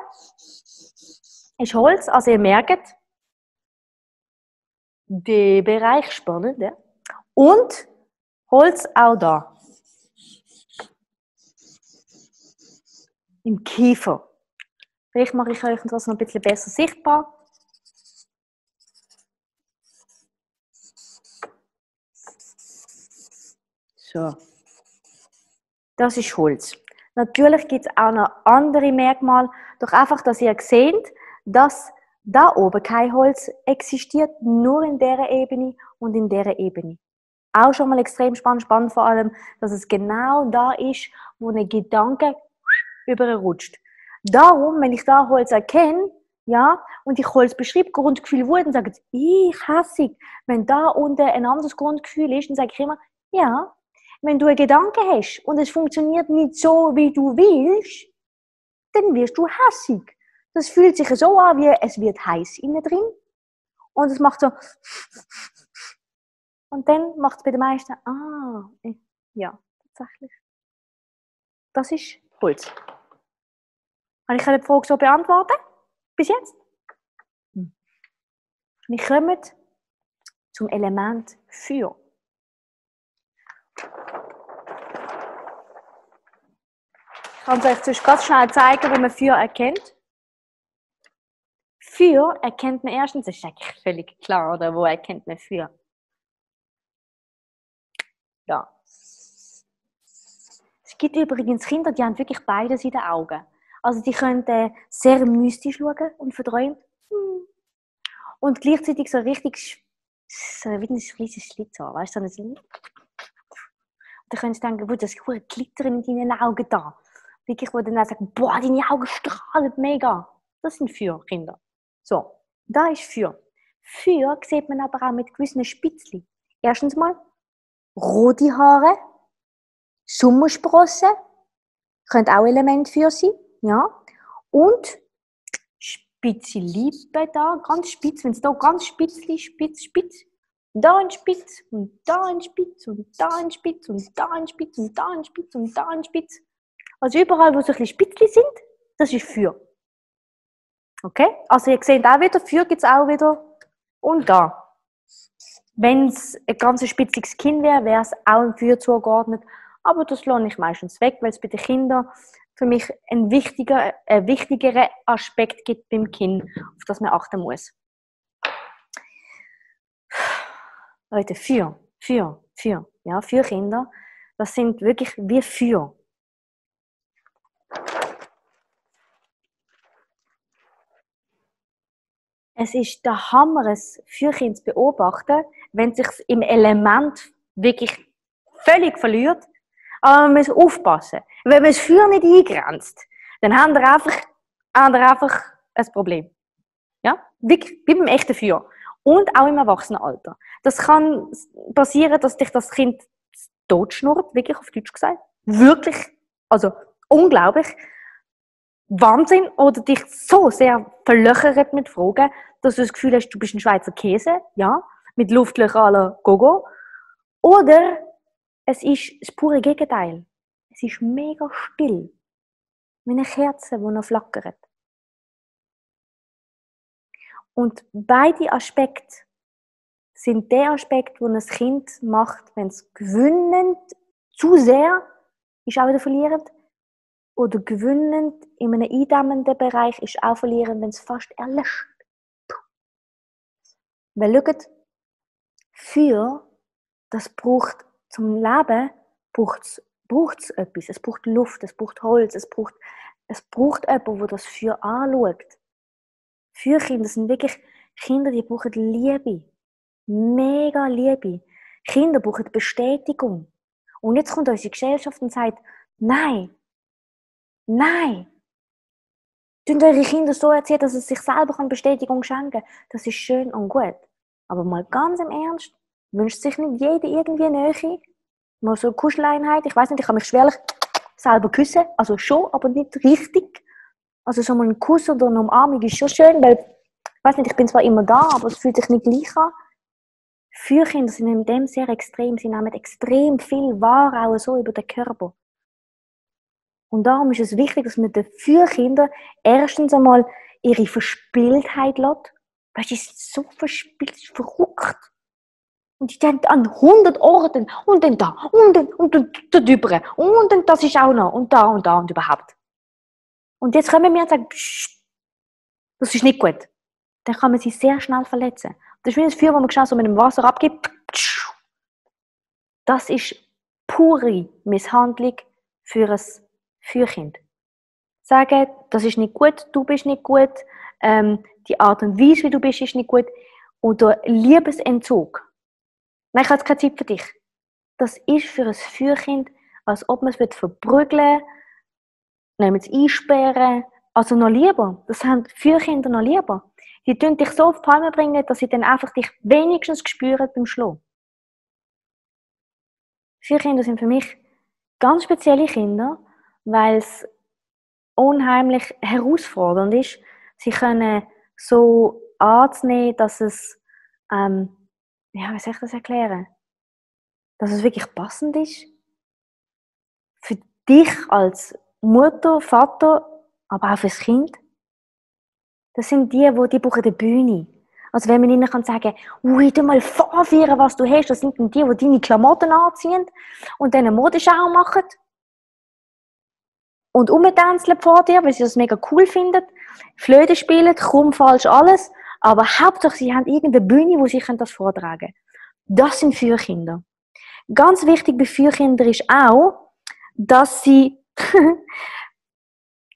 ist Holz. Also ihr merkt, der Bereich spannend. Ja? Und Holz auch da. Im Kiefer. Vielleicht mache ich euch das noch ein bisschen besser sichtbar. So. Das ist Holz. Natürlich gibt es auch noch andere Merkmale, doch einfach, dass ihr seht, dass da oben kein Holz existiert, nur in der Ebene und in der Ebene. Auch schon mal extrem spannend, spannend vor allem, dass es genau da ist, wo ein Gedanke überrutscht. Darum, wenn ich da Holz erkenne, ja, und ich Holz beschreibe, Grundgefühl Wut, dann sage ich, ich hasse Wenn da unten ein anderes Grundgefühl ist, dann sage ich immer, ja, wenn du einen Gedanke hast und es funktioniert nicht so, wie du willst, dann wirst du hassig. Das fühlt sich so an, wie es wird heiß innen drin. Und es macht so. Und dann macht es bei den meisten, ah, ja, tatsächlich. Das ist Holz. Kann ich die Frage so beantworten? Bis jetzt? Hm. Wir kommen zum Element Feuer. Ich kann es euch zuerst ganz schnell zeigen, wie man Feuer erkennt. Für erkennt man erstens, das ist eigentlich völlig klar, oder? Wo erkennt man für? Ja. Es gibt übrigens Kinder, die haben wirklich beides in den Augen. Also die können äh, sehr mystisch schauen und verträumt. Hm. Und gleichzeitig so richtig so wie ein kleines Schlitz haben, weißt du? So und dann können sie denken, wo das hure Glittern in deinen Augen da. Wirklich, wo dann sagen, boah, deine Augen strahlen mega. Das sind für Kinder. So, da ist für. Für sieht man aber auch mit gewissen Spitzli. Erstens mal rote Haare, Sommersprossen, könnte auch Element für sein, ja. Und spitze Lippen da, ganz spitz, wenn es da ganz spitzli, spitz, spitz, da ein Spitz und da ein Spitz und da ein Spitz und da ein Spitz und da ein Spitz und da ein Spitz. Also überall, wo so ein bisschen sind, das ist für. Okay? Also ihr seht auch wieder, für gibt es auch wieder und da. Wenn es ein ganz spitziges Kind wäre, wäre es auch im Feuer zugeordnet. Aber das lohne ich meistens weg, weil es bei den Kindern für mich ein wichtiger, ein wichtigerer Aspekt gibt beim Kind, auf das man achten muss. Leute, für, für, für, ja, für Kinder, das sind wirklich wie für. Es ist der Hammer, es für Kinder zu beobachten, wenn sich im Element wirklich völlig verliert. Aber man muss aufpassen. Wenn man das Feuer nicht eingrenzt, dann haben wir einfach, einfach ein Problem. Ja? Wirklich, wie beim echten Feuer. Und auch im Erwachsenenalter. Das kann passieren, dass dich das Kind totschnurrt, wirklich auf Deutsch gesagt. Wirklich, also unglaublich. Wahnsinn oder dich so sehr verlöchert mit Fragen, dass du das Gefühl hast, du bist ein Schweizer Käse, ja, mit Luftlöchern la Gogo. Oder es ist das pure Gegenteil. Es ist mega still. Wie eine Kerze, die noch flackert. Und beide Aspekte sind der Aspekt, wo ein Kind macht, wenn es gewinnend zu sehr ist auch wieder verlierend oder gewinnend in einem eindämmenden Bereich ist auch verlierend, wenn es fast erlöscht. Weil schaut, für das braucht zum Leben braucht es etwas. Es braucht Luft, es braucht Holz, es braucht, es braucht jemanden, der das Feuer anschaut. Feuerkinder sind wirklich Kinder, die brauchen Liebe. Mega Liebe. Kinder brauchen Bestätigung. Und jetzt kommt unsere Gesellschaft und sagt, nein, nein. Tun eure Kinder so erzählen, dass sie sich selber Bestätigung schenken kann. Das ist schön und gut. Aber mal ganz im Ernst, wünscht sich nicht jeder irgendwie Nähe? Mal so eine Kuscheleinheit? Ich weiß nicht, ich kann mich schwerlich selber küssen. Also schon, aber nicht richtig. Also so ein Kuss oder eine Umarmung ist schon schön, weil, ich weiß nicht, ich bin zwar immer da, aber es fühlt sich nicht gleich an. Fürkinder sind in dem sehr extrem. Sie nehmen extrem viel wahr, auch so über den Körper. Und darum ist es wichtig, dass man den Fürkindern erstens einmal ihre Verspieltheit lässt. Weißt du, die sind so verspielt, verrückt. Und die haben an 100 Orten und dann da und dann und dann da drüber und dann das ist auch noch und da und da und überhaupt. Und jetzt können wir und sagen, das ist nicht gut. Dann kann man sie sehr schnell verletzen. Das ist wie ein Feuer, das man schnell so mit dem Wasser abgibt. Das ist pure Misshandlung für ein Feuerkind. Sagen, das ist nicht gut, du bist nicht gut, ähm, die Art und Weise, wie du bist, ist nicht gut. Oder Liebesentzug. Nein, ich habe keine Zeit für dich. Das ist für ein Feuerkind, als ob man es verprügeln nehmen es einsperren. Also noch lieber. Das haben Feuerkinder noch lieber. Die tun dich so auf die Palme bringen, dass sie dann einfach dich wenigstens spüren beim Schlafen. Feuerkinder sind für mich ganz spezielle Kinder, weil es unheimlich herausfordernd ist. Sie können so anzunehmen, dass es, ähm, ja, wie soll ich das erklären? Dass es wirklich passend ist. Für dich als Mutter, Vater, aber auch fürs Kind. Das sind die, wo die brauchen eine Bühne. Also wenn man ihnen kann sagen, ui, du mal vorführen, was du hast, das sind dann die, die deine Klamotten anziehen und dann eine Modeschau machen und umtanzen vor dir, weil sie das mega cool finden, Flöte spielen, krumm, falsch, alles, aber hauptsächlich sie haben irgendeine Bühne, wo sie das vortragen können. Das sind Fürkinder. Ganz wichtig bei Fürkindern ist auch, dass sie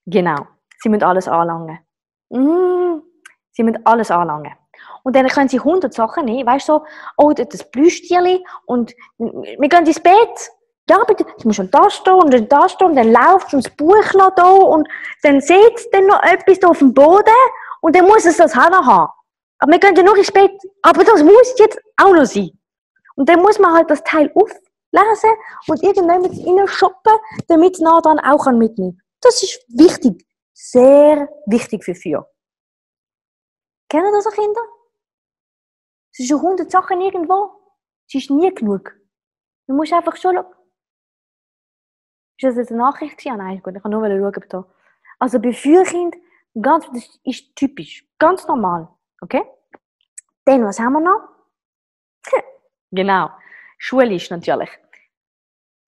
genau, sie müssen alles anlangen. Mm, sie müssen alles anlangen. Und dann können sie 100 Sachen nehmen, weißt du, so, oh, das Plüschtierli und wir gehen ins Bett. Ja, bitte, du musst schon da stehen und dann da und dann laufst du und das Buch da und dann sitzt dann noch etwas da auf dem Boden und dann muss es das auch noch haben. Aber wir gehen ja nur ins Bett. Aber das muss jetzt auch noch sein. Und dann muss man halt das Teil auflesen und irgendwann rein shoppen, damit nachher dann auch mitnehmen kann. Das ist wichtig. Sehr wichtig für Feuer. Kennen das auch Kinder? Es sind schon 100 Sachen irgendwo. Es ist nie genug. Du musst einfach schon ist das jetzt eine Nachricht? Ja, nein, gut, ich kann nur schauen, ob. Also bei Feuerkind, ganz, das ist typisch, ganz normal. Okay? Dann, was haben wir noch? genau. Schulisch natürlich.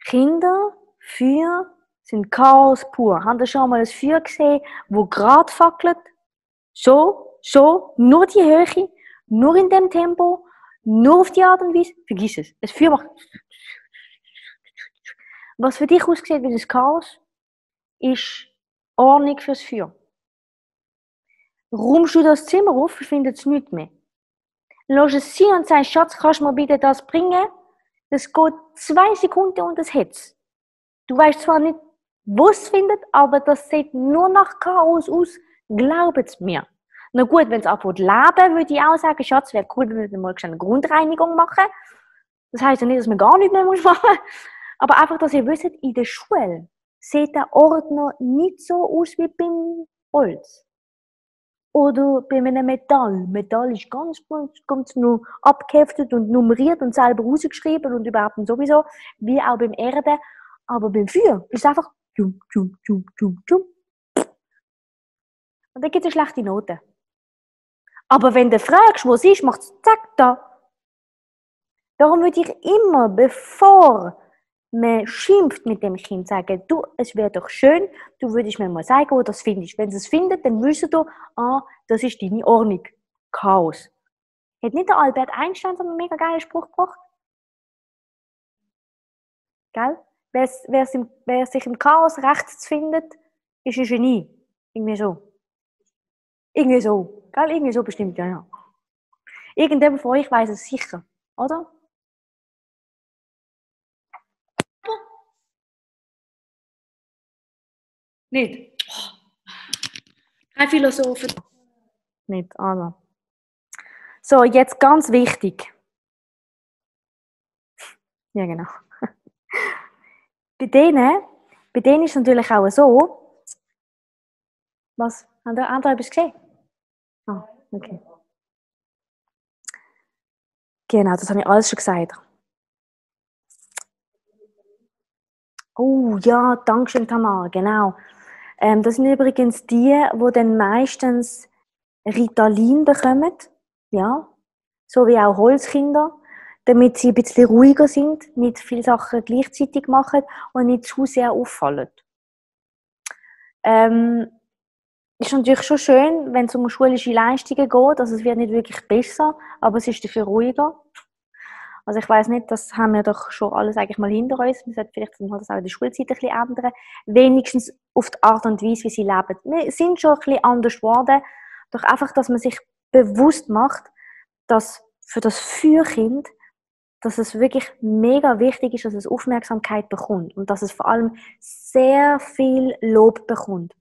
Kinder, Feuer sind Chaos pur. Habt ihr schon mal ein Feuer gesehen, wo gerade fackelt? So, so, nur die Höhe, nur in dem Tempo, nur auf die Art und Weise. Vergiss es. Ein Feuer macht. Was für dich aussieht wie das Chaos, ist Ordnung fürs Feuer. Räumst du das Zimmer auf, findet es nichts mehr. Lass es sein und sagst, Schatz, kannst du mir bitte das bringen? Das geht zwei Sekunden und es hat's. Du weißt zwar nicht, wo es findet, aber das sieht nur nach Chaos aus. Glaubt's mir. Na gut, wenn es anfängt leben, würde ich auch sagen, Schatz, wäre cool, wenn wir mal eine Grundreinigung machen. Das heisst ja nicht, dass man gar nichts mehr machen muss. Aber einfach, dass ihr wisst, in der Schule sieht der Ordner nicht so aus wie beim Holz. Oder bei einem Metall. Metall ist ganz, ganz nur abgeheftet und nummeriert und selber rausgeschrieben und überhaupt nicht sowieso, wie auch beim Erde. Aber beim Feuer ist es einfach tschum, tschum, tschum, tschum, tschum. Und dann gibt es eine schlechte Note. Aber wenn du fragst, was ist, macht es zack da. Darum würde ich immer, bevor man schimpft mit dem Kind, sagen, du, es wäre doch schön, du würdest mir mal sagen, wo das findest. Wenn du es findet, dann wisst du, ah, das ist deine Ordnung. Chaos. Hat nicht der Albert Einstein so einen mega geilen Spruch gebracht? Gell? Wer, wer, wer sich im Chaos rechts findet, ist ein Genie. Irgendwie so. Irgendwie so. Gell? Irgendwie so bestimmt, ja, ja. Irgendjemand von euch weiß es sicher, oder? Nicht. Kein Philosophen. Nicht, also. So, jetzt ganz wichtig. Ja, genau. Bei denen, bei denen ist natürlich auch so, was, haben da andere etwas gesehen? Ah, okay. Genau, das habe ich alles schon gesagt. Oh ja, danke schön, Tamara, genau. Ähm, das sind übrigens die, wo dann meistens Ritalin bekommen, ja, so wie auch Holzkinder, damit sie ein bisschen ruhiger sind, nicht viele Sachen gleichzeitig machen und nicht zu sehr auffallen. Ähm, ist natürlich schon schön, wenn es um schulische Leistungen geht, also es wird nicht wirklich besser, aber es ist dafür ruhiger. Also ich weiß nicht, das haben wir doch schon alles eigentlich mal hinter uns. Wir sollten vielleicht das auch in der Schulzeit ein bisschen ändern. Wenigstens auf die Art und Weise, wie sie leben. Wir sind schon ein bisschen anders geworden. Doch einfach, dass man sich bewusst macht, dass für das Fürkind, dass es wirklich mega wichtig ist, dass es Aufmerksamkeit bekommt und dass es vor allem sehr viel Lob bekommt.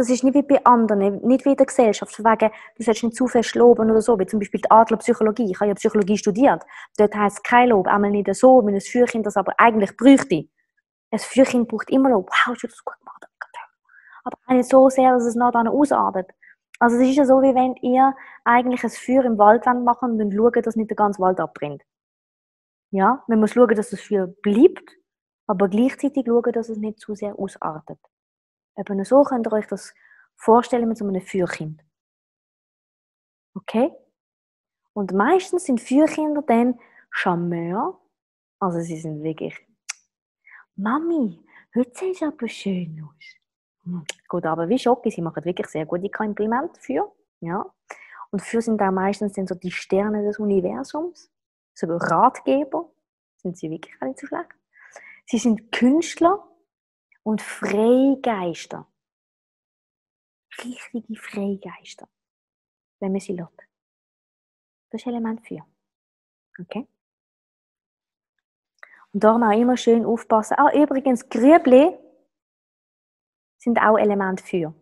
Das ist nicht wie bei anderen, nicht wie in der Gesellschaft. Von wegen, du sollst nicht zu fest loben oder so, wie zum Beispiel die Adlerpsychologie. Ich habe ja Psychologie studiert. Dort heisst es kein Lob, einmal nicht so, wenn ein Fürkind das aber eigentlich bräuchte. Ein Fürkind braucht immer Lob. Wow, hast du das gut gemacht. Aber nicht so sehr, dass es dann ausartet. Also es ist ja so, wie wenn ihr eigentlich ein Feuer im Wald machen und schauen, dass nicht der ganze Wald abbrennt. Ja, man muss schauen, dass das Feuer bleibt, aber gleichzeitig schauen, dass es nicht zu sehr ausartet. Eben so könnt ihr euch das vorstellen mit so einem Fürkind. Okay? Und meistens sind Fürkinder dann Charmeur. Also sie sind wirklich, Mami, heute siehst du aber schön aus. Hm, gut, aber wie Schocke, sie machen wirklich sehr gute Komplimente für. Ja. Und für sind auch meistens dann so die Sterne des Universums, so Ratgeber, sind sie wirklich nicht so schlecht. Sie sind Künstler, und Freigeister. Richtige Freigeister, wenn man sie lässt. Das ist Element 4. Okay? Und darum auch immer schön aufpassen. Ah, übrigens, Grübli sind auch Element 4.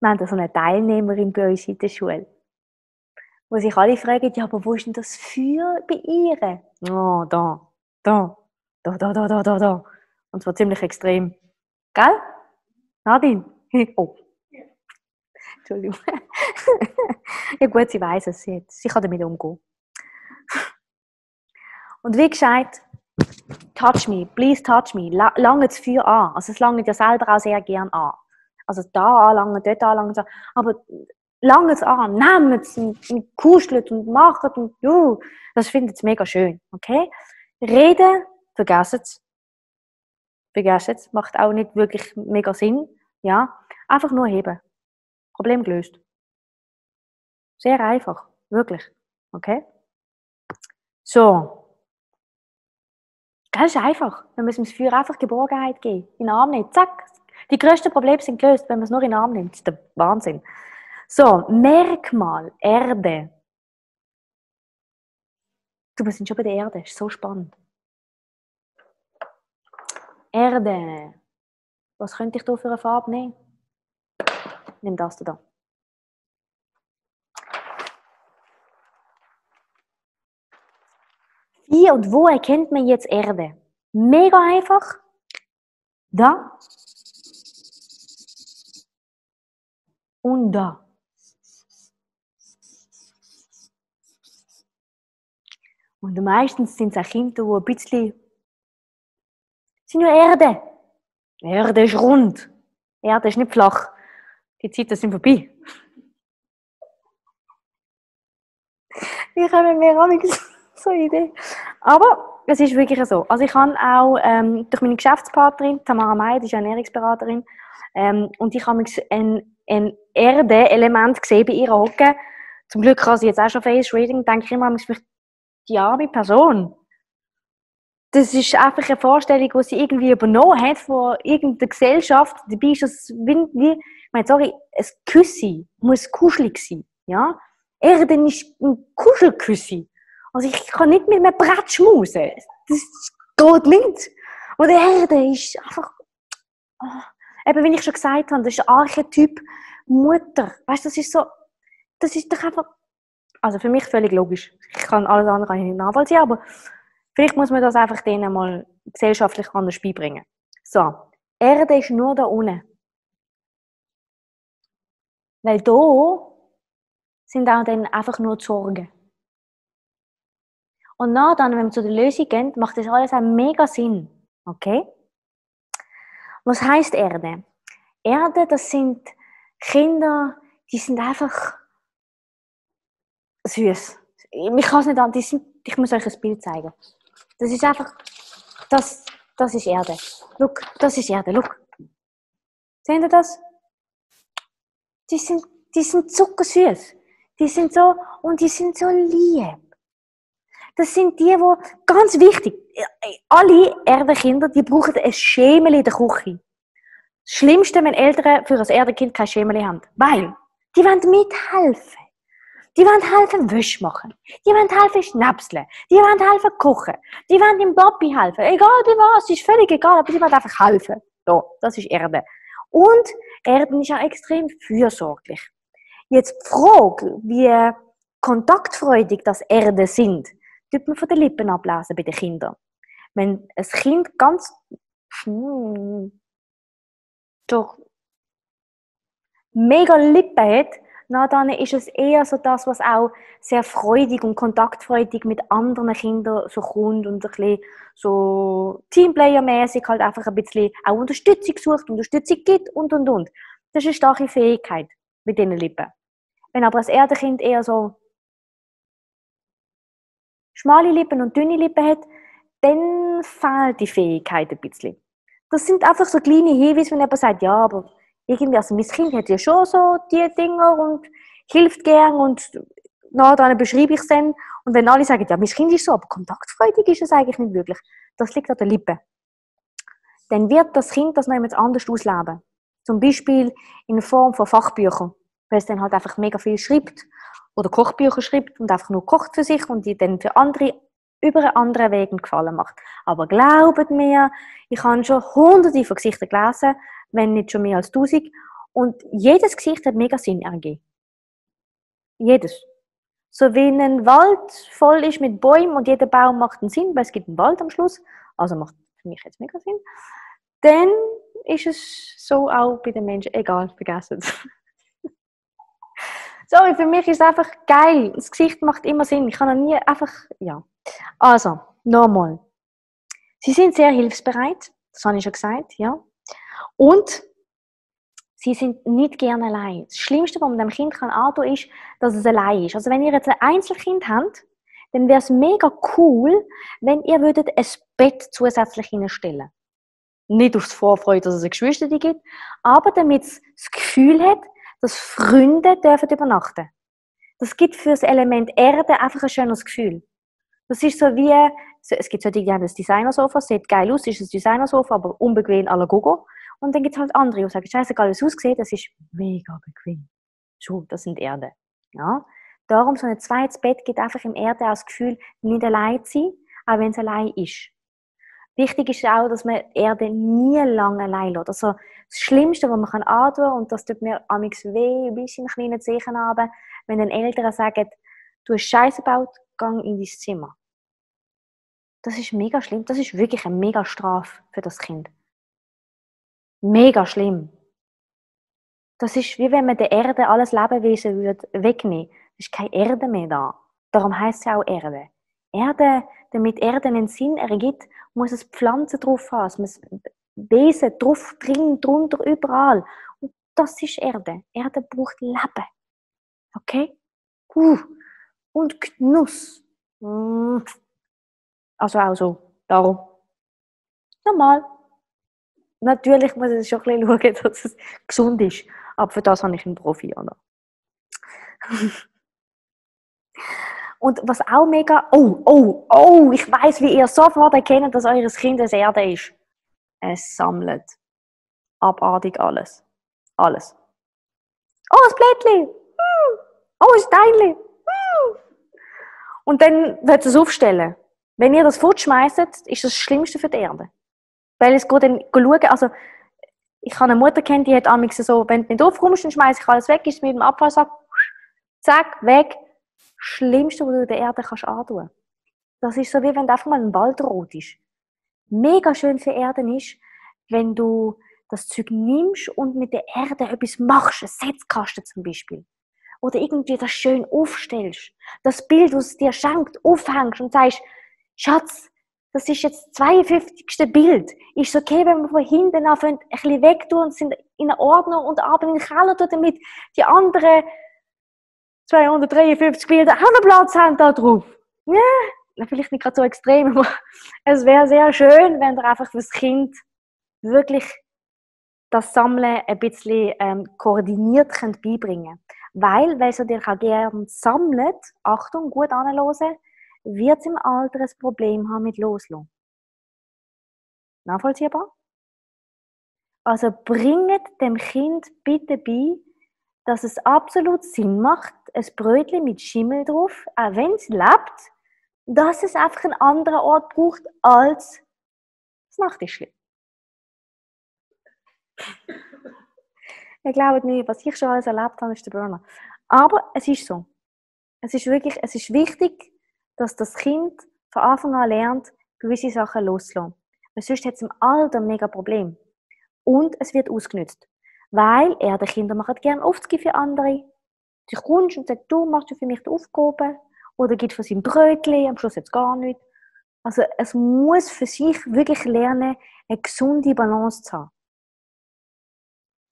Wir haben da so eine Teilnehmerin bei uns in der Schule, wo sich alle fragen, ja, aber wo ist denn das für bei ihr? Oh, da, da, da, da, da, da, da. Und zwar ziemlich extrem. Gell? Nadine? Oh. Entschuldigung. ja gut, sie weiß es jetzt. Sie kann damit umgehen. Und wie gesagt, touch me, please touch me. Lange das Feuer an. Also es lange ja selber auch sehr gern an. Also da anlangen, dort anlangen. Aber langen es an, nehmen es und, und kuscheln und machen und uh, das findet es mega schön, okay? Reden, vergessen es. Vergessen es, macht auch nicht wirklich mega Sinn, ja? Einfach nur heben. Problem gelöst. Sehr einfach, wirklich, okay? So. Das ist einfach. Wir müssen dem Feuer einfach Geborgenheit geben. In den Arm nehmen. Zack. Die größten Probleme sind gelöst, wenn man es nur in den Arm nimmt. Das ist der Wahnsinn. So, Merkmal, Erde. Du, wir sind schon bei der Erde. Das ist so spannend. Erde. Was könnte ich da für eine Farbe nehmen? Nimm das da. Wie und wo erkennt man jetzt Erde? Mega einfach. Da. Und da. Und meistens sind es auch Kinder, die ein bisschen. Sind ja Erde. Erde ist rund. Erde ist nicht flach. Die Zeiten sind vorbei. Ich habe mir auch so eine Idee. Aber es ist wirklich so. Also ich habe auch ähm, durch meine Geschäftspartnerin, Tamara May, die ist Ernährungsberaterin, ähm, und ich habe ein, ein Erde-Element gesehen bei ihrer Hocke. Zum Glück kann sie jetzt auch schon Face Reading, denke ich immer, die arme Person. Das ist einfach eine Vorstellung, die sie irgendwie übernommen hat von irgendeiner Gesellschaft. Dabei ist das wie, ich meine, sorry, ein Küssi muss kuschelig sein, ja? Erde ist ein Kuschelküssi. Also ich kann nicht mit einem Brett schmusen. Das geht nicht. Und Erde ist einfach... Oh. Eben, wie ich schon gesagt habe, das ist der Archetyp Mutter. Weißt du, das ist so... Das ist doch einfach... Also für mich völlig logisch. Ich kann alles andere nicht nachvollziehen, aber vielleicht muss man das einfach denen mal gesellschaftlich anders beibringen. So, Erde ist nur da unten. Weil da sind auch dann einfach nur die Sorgen. Und dann, wenn wir zu der Lösung gehen, macht das alles einen mega Sinn. Okay? Was heißt Erde? Erde, das sind Kinder, die sind einfach süß. Ich kann es nicht an, die sind, ich muss euch ein Bild zeigen. Das ist einfach, das, das ist Erde. Look, das ist Erde, look. Seht ihr das? Die sind, die sind zuckersüß. Die sind so, und die sind so lieb das sind die, die, ganz wichtig, alle Erdenkinder, die brauchen ein Schemeli in der Küche. Das Schlimmste, wenn Eltern für ein Erdenkind kein Schemeli haben. Weil, die wollen mithelfen. Die wollen helfen, Wäsche machen. Die wollen helfen, schnapseln. Die wollen helfen, kochen. Die wollen dem Papi helfen. Egal wie was, ist völlig egal, aber die wollen einfach helfen. So, das ist Erde. Und Erden ist auch extrem fürsorglich. Jetzt die Frage, wie kontaktfreudig das Erde sind, tut man von den Lippen ablesen bei den Kindern. Wenn ein Kind ganz hm, doch mega Lippen hat, dann ist es eher so das, was auch sehr freudig und kontaktfreudig mit anderen Kindern so kommt und ein bisschen so Teamplayer-mäßig halt einfach ein bisschen auch Unterstützung sucht, Unterstützung gibt und und und. Das ist eine starke Fähigkeit mit diesen Lippen. Wenn aber das Erdenkind eher so schmale Lippen und dünne Lippen hat, dann fehlt die Fähigkeit ein bisschen. Das sind einfach so kleine Hinweise, wenn jemand sagt, ja, aber irgendwie, also mein Kind hat ja schon so die Dinger und hilft gern und na, dann beschreibe ich es dann. Und wenn alle sagen, ja, mein Kind ist so, aber kontaktfreudig ist es eigentlich nicht wirklich. Das liegt an der Lippe. Dann wird das Kind das noch jemand anders ausleben. Zum Beispiel in Form von Fachbüchern, weil es dann halt einfach mega viel schreibt oder Kochbücher schreibt und einfach nur kocht für sich und die dann für andere über einen anderen Weg einen Gefallen macht. Aber glaubt mir, ich habe schon hunderte von Gesichtern gelesen, wenn nicht schon mehr als tausend. Und jedes Gesicht hat mega Sinn ergeben. Jedes. So wie ein Wald voll ist mit Bäumen und jeder Baum macht einen Sinn, weil es gibt einen Wald am Schluss, also macht für mich jetzt mega Sinn, dann ist es so auch bei den Menschen, egal, vergessen es. Sorry, für mich ist es einfach geil. Das Gesicht macht immer Sinn. Ich kann noch nie einfach, ja. Also, nochmal. Sie sind sehr hilfsbereit. Das habe ich schon gesagt, ja. Und Sie sind nicht gerne allein. Das Schlimmste, was man dem Kind kann antun ist, dass es allein ist. Also wenn ihr jetzt ein Einzelkind habt, dann wäre es mega cool, wenn ihr würdet ein Bett zusätzlich hinstellen Nicht aufs Vorfreude, dass es eine Geschwister gibt, aber damit es das Gefühl hat, dass Freunde dürfen übernachten. Das gibt für das Element Erde einfach ein schönes Gefühl. Das ist so wie, es gibt solche, die haben das Designersofa, sieht geil aus, ist ein Designersofa, aber unbequem à la Gogo. Und dann gibt es halt andere, die sagen, scheißegal, wie es aussieht, das ist mega bequem. Schon, das sind Erde. Ja? Darum, so ein zweites Bett gibt einfach im Erde auch das Gefühl, nicht allein zu sein, auch wenn es allein ist. Wichtig ist auch, dass man die Erde nie lange allein lässt. Also, das Schlimmste, was man antun kann, und das tut mir amigs weh, ein bisschen kleinen Zeichen haben, wenn den Eltern sagen, du hast Scheiße gebaut, gang in dein Zimmer. Das ist mega schlimm. Das ist wirklich eine mega Strafe für das Kind. Mega schlimm. Das ist wie wenn man der Erde alles Lebewesen würde wegnehmen. Es ist keine Erde mehr da. Darum heißt es auch Erde. Erde, damit Erde einen Sinn ergibt, muss es Pflanzen drauf haben, es muss Wesen drauf, drin, drunter, überall. Und das ist Erde. Erde braucht Leben. Okay? Uh. Und Genuss. Mm. Also auch so. Darum. Normal. Natürlich muss ich schon ein bisschen schauen, dass es gesund ist. Aber für das habe ich einen Profi. Oder? Und was auch mega, oh, oh, oh, ich weiß, wie ihr sofort erkennt, dass eures Kind eine Erde ist. Es sammelt. Abartig alles. Alles. Oh, das Blättchen. Hm. Oh, das Steinchen. Hm. Und dann wird es aufstellen. Wenn ihr das fortschmeißt, ist das, das Schlimmste für die Erde. Weil es geht dann schauen, also ich habe eine Mutter kennt, die hat amigs so, wenn du nicht aufkommst, dann schmeiße ich alles weg, ist mit dem Abfallsack, zack, weg. Schlimmste, was du der Erde kannst antun. Das ist so, wie wenn einfach mal einen Wald rot ist. Mega schön für Erden ist, wenn du das Zeug nimmst und mit der Erde etwas machst, ein Setzkasten zum Beispiel. Oder irgendwie das schön aufstellst. Das Bild, das es dir schenkt, aufhängst und sagst, Schatz, das ist jetzt das 52. Bild. Ist es okay, wenn wir von hinten auf ein bisschen wegtun und sind in Ordnung und aber in den Keller tun, damit die anderen 253 Bilder auch noch Platz haben da drauf? Ja, vielleicht nicht gerade so extrem, aber es wäre sehr schön, wenn ihr einfach fürs Kind wirklich das Sammeln ein bisschen ähm, koordiniert könnt beibringen Weil, weil es dir auch gerne sammelt, Achtung, gut anhören, wird es im Alter ein Problem haben mit Loslassen. Nachvollziehbar? Also bringet dem Kind bitte bei, dass es absolut Sinn macht, ein Brötchen mit Schimmel drauf, auch wenn es lebt, dass es einfach einen anderen Ort braucht als das Nachttischchen. Ihr glaubt nicht, was ich schon alles erlebt habe, ist der Burner. Aber es ist so. Es ist wirklich, es ist wichtig, dass das Kind von Anfang an lernt, gewisse Sachen loszulassen. Weil sonst hat es im Alter ein mega Problem. Und es wird ausgenutzt. Weil er, die Kinder machen gerne Aufzüge für andere. Sich kommst und sagt, du machst du für mich die Aufgabe. Oder gibt von seinem Brötchen, am Schluss jetzt gar nicht. Also es muss für sich wirklich lernen, eine gesunde Balance zu haben.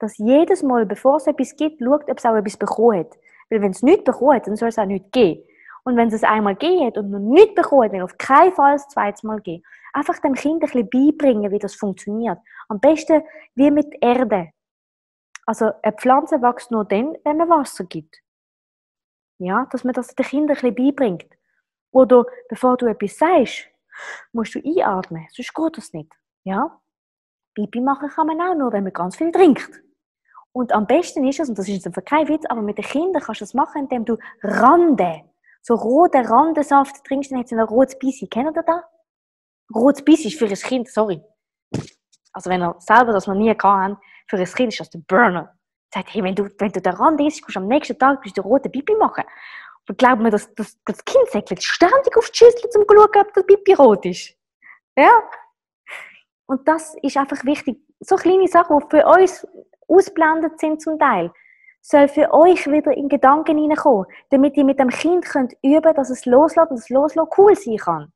Dass jedes Mal, bevor es etwas gibt, schaut, ob es auch etwas bekommen hat. Weil wenn es nichts bekommen hat, dann soll es auch nichts geben. Und wenn es einmal geht und noch nicht bekommen, dann auf keinen Fall das zweite Mal gehen. Einfach dem Kind ein bisschen beibringen, wie das funktioniert. Am besten wie mit Erde. Also eine Pflanze wächst nur dann, wenn man Wasser gibt. Ja, dass man das den Kindern ein bisschen beibringt. Oder bevor du etwas sagst, musst du einatmen, sonst geht das nicht. Ja? Pipi machen kann man auch nur, wenn man ganz viel trinkt. Und am besten ist es, und das ist jetzt kein Witz, aber mit den Kindern kannst du das machen, indem du Rande so roten Randensaft trinkst, dann hat es ein rotes Bissi. Kennt ihr das? Rotes Bissi ist für ein Kind, sorry. Also wenn ihr selber das noch nie kann, für ein Kind ist das der Burner. Sagt, hey, wenn du, wenn du den Rand isst, kannst du am nächsten Tag du rote Pipi machen. Und glaubt mir, dass, dass, das Kind säckelt ständig auf die Schüssel, um zu schauen, ob das Pipi rot ist. Ja? Und das ist einfach wichtig. So kleine Sachen, die für uns ausblendet sind zum Teil soll für euch wieder in Gedanken hineinkommen, damit ihr mit dem Kind könnt üben dass es loslässt und das Loslassen cool sein kann.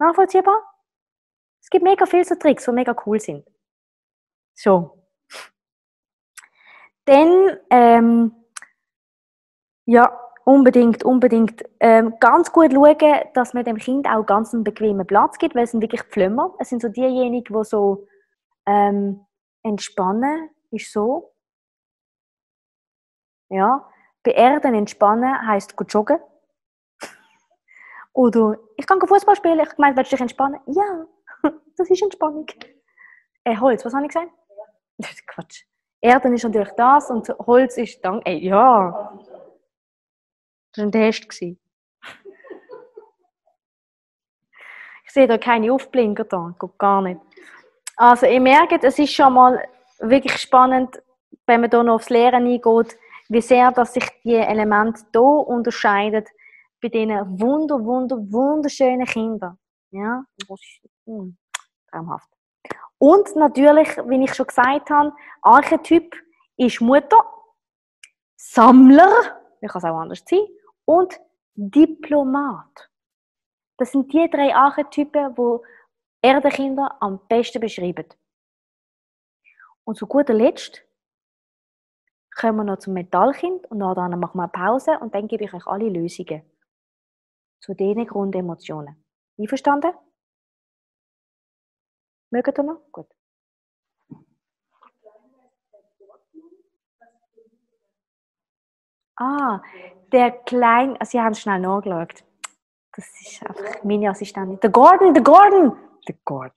Nachvollziehbar? Es gibt mega viele so Tricks, die mega cool sind. So. Dann, ähm, ja, unbedingt, unbedingt ähm, ganz gut schauen, dass man dem Kind auch ganz einen bequemen Platz gibt, weil es sind wirklich Pflümmer. Es sind so diejenigen, die so ähm, entspannen, ist so. Ja, bei Erden entspannen heisst gut joggen. Oder ich kann Fußball spielen. Ich meine, willst du dich entspannen? Ja, das ist Entspannung. Äh, Holz, was habe ich gesagt? Quatsch. Erden ist natürlich das und Holz ist dann. Ey, ja. Das war ein Test. Ich sehe da keine Aufblinker da, geht gar nicht. Also, ihr merkt, es ist schon mal wirklich spannend, wenn man hier noch aufs Lehren eingeht, wie sehr dass sich die Elemente hier unterscheiden bei diesen wunder, wunder, wunderschönen Kindern. Ja, hm, traumhaft. Und natürlich, wie ich schon gesagt habe, Archetyp ist Mutter, Sammler, wie kann es auch anders sein, und Diplomat. Das sind die drei Archetypen, die Erdenkinder am besten beschreiben. Und zu guter Letzt kommen wir noch zum Metallkind und dann machen wir eine Pause und dann gebe ich euch alle Lösungen zu diesen Grundemotionen. Einverstanden? Mögt ihr noch? Gut. Ah, der kleine, Sie haben es schnell nachgeschaut. Das ist einfach meine Assistentin. Der Gordon, der Gordon! Der Gordon.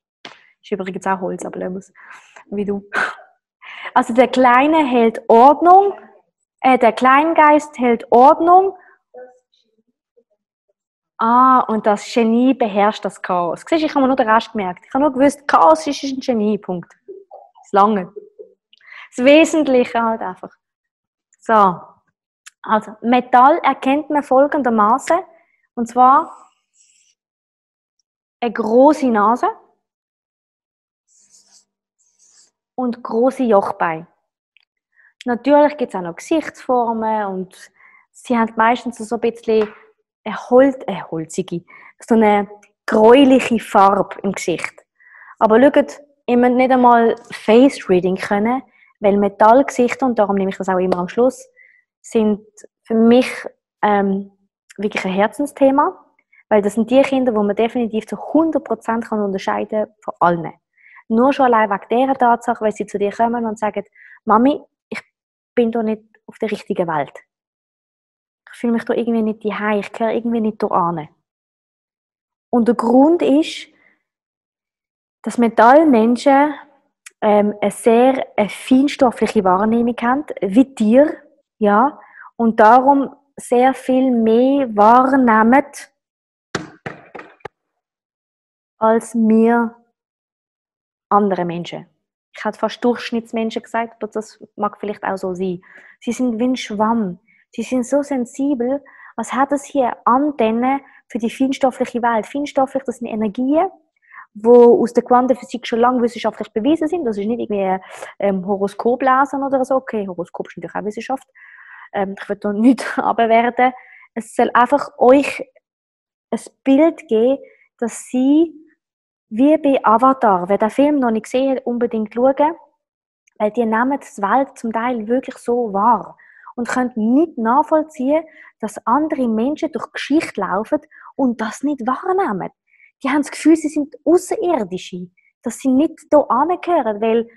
Ist übrigens auch Holz, aber wie du. Also der Kleine hält Ordnung, äh, der Kleingeist hält Ordnung. Ah, und das Genie beherrscht das Chaos. Siehst, ich habe mir nur den Rest gemerkt. Ich habe nur gewusst, Chaos ist ein Genie, Punkt. Das Lange. Das Wesentliche halt einfach. So. Also, Metall erkennt man folgendermaßen. Und zwar eine große Nase und große Jochbeine. Natürlich gibt es auch noch Gesichtsformen und sie haben meistens so ein bisschen eine, Holz, eine holzige, so eine gräuliche Farbe im Gesicht. Aber schaut, ihr müsst nicht einmal Face Reading können, weil Metallgesichter, und darum nehme ich das auch immer am Schluss, sind für mich ähm, wirklich ein Herzensthema, weil das sind die Kinder, wo man definitiv zu 100% kann unterscheiden von allen. Nur schon allein wegen dieser Tatsache, weil sie zu dir kommen und sagen, Mami, ich bin doch nicht auf der richtigen Welt. Ich fühle mich da irgendwie nicht daheim, ich gehöre irgendwie nicht da an. Und der Grund ist, dass Metallmenschen ähm, eine sehr eine feinstoffliche Wahrnehmung haben, wie dir, ja, und darum sehr viel mehr wahrnehmen als wir andere Menschen. Ich hätte fast Durchschnittsmenschen gesagt, aber das mag vielleicht auch so sein. Sie sind wie ein Schwamm. Sie sind so sensibel, als hätten sie Antennen für die feinstoffliche Welt. Feinstofflich, das sind Energien, die aus der Quantenphysik schon lange wissenschaftlich bewiesen sind. Das ist nicht irgendwie ähm, Horoskop lesen oder so. Okay, Horoskop ist natürlich auch Wissenschaft. Ähm, ich will da nicht abwerten. Es soll einfach euch ein Bild geben, dass sie wie bei Avatar, wer den Film noch nicht gesehen hat, unbedingt schauen, weil die nehmen die Welt zum Teil wirklich so wahr und können nicht nachvollziehen, dass andere Menschen durch Geschichte laufen und das nicht wahrnehmen. Die haben das Gefühl, sie sind Außerirdische, dass sie nicht hier angehören, weil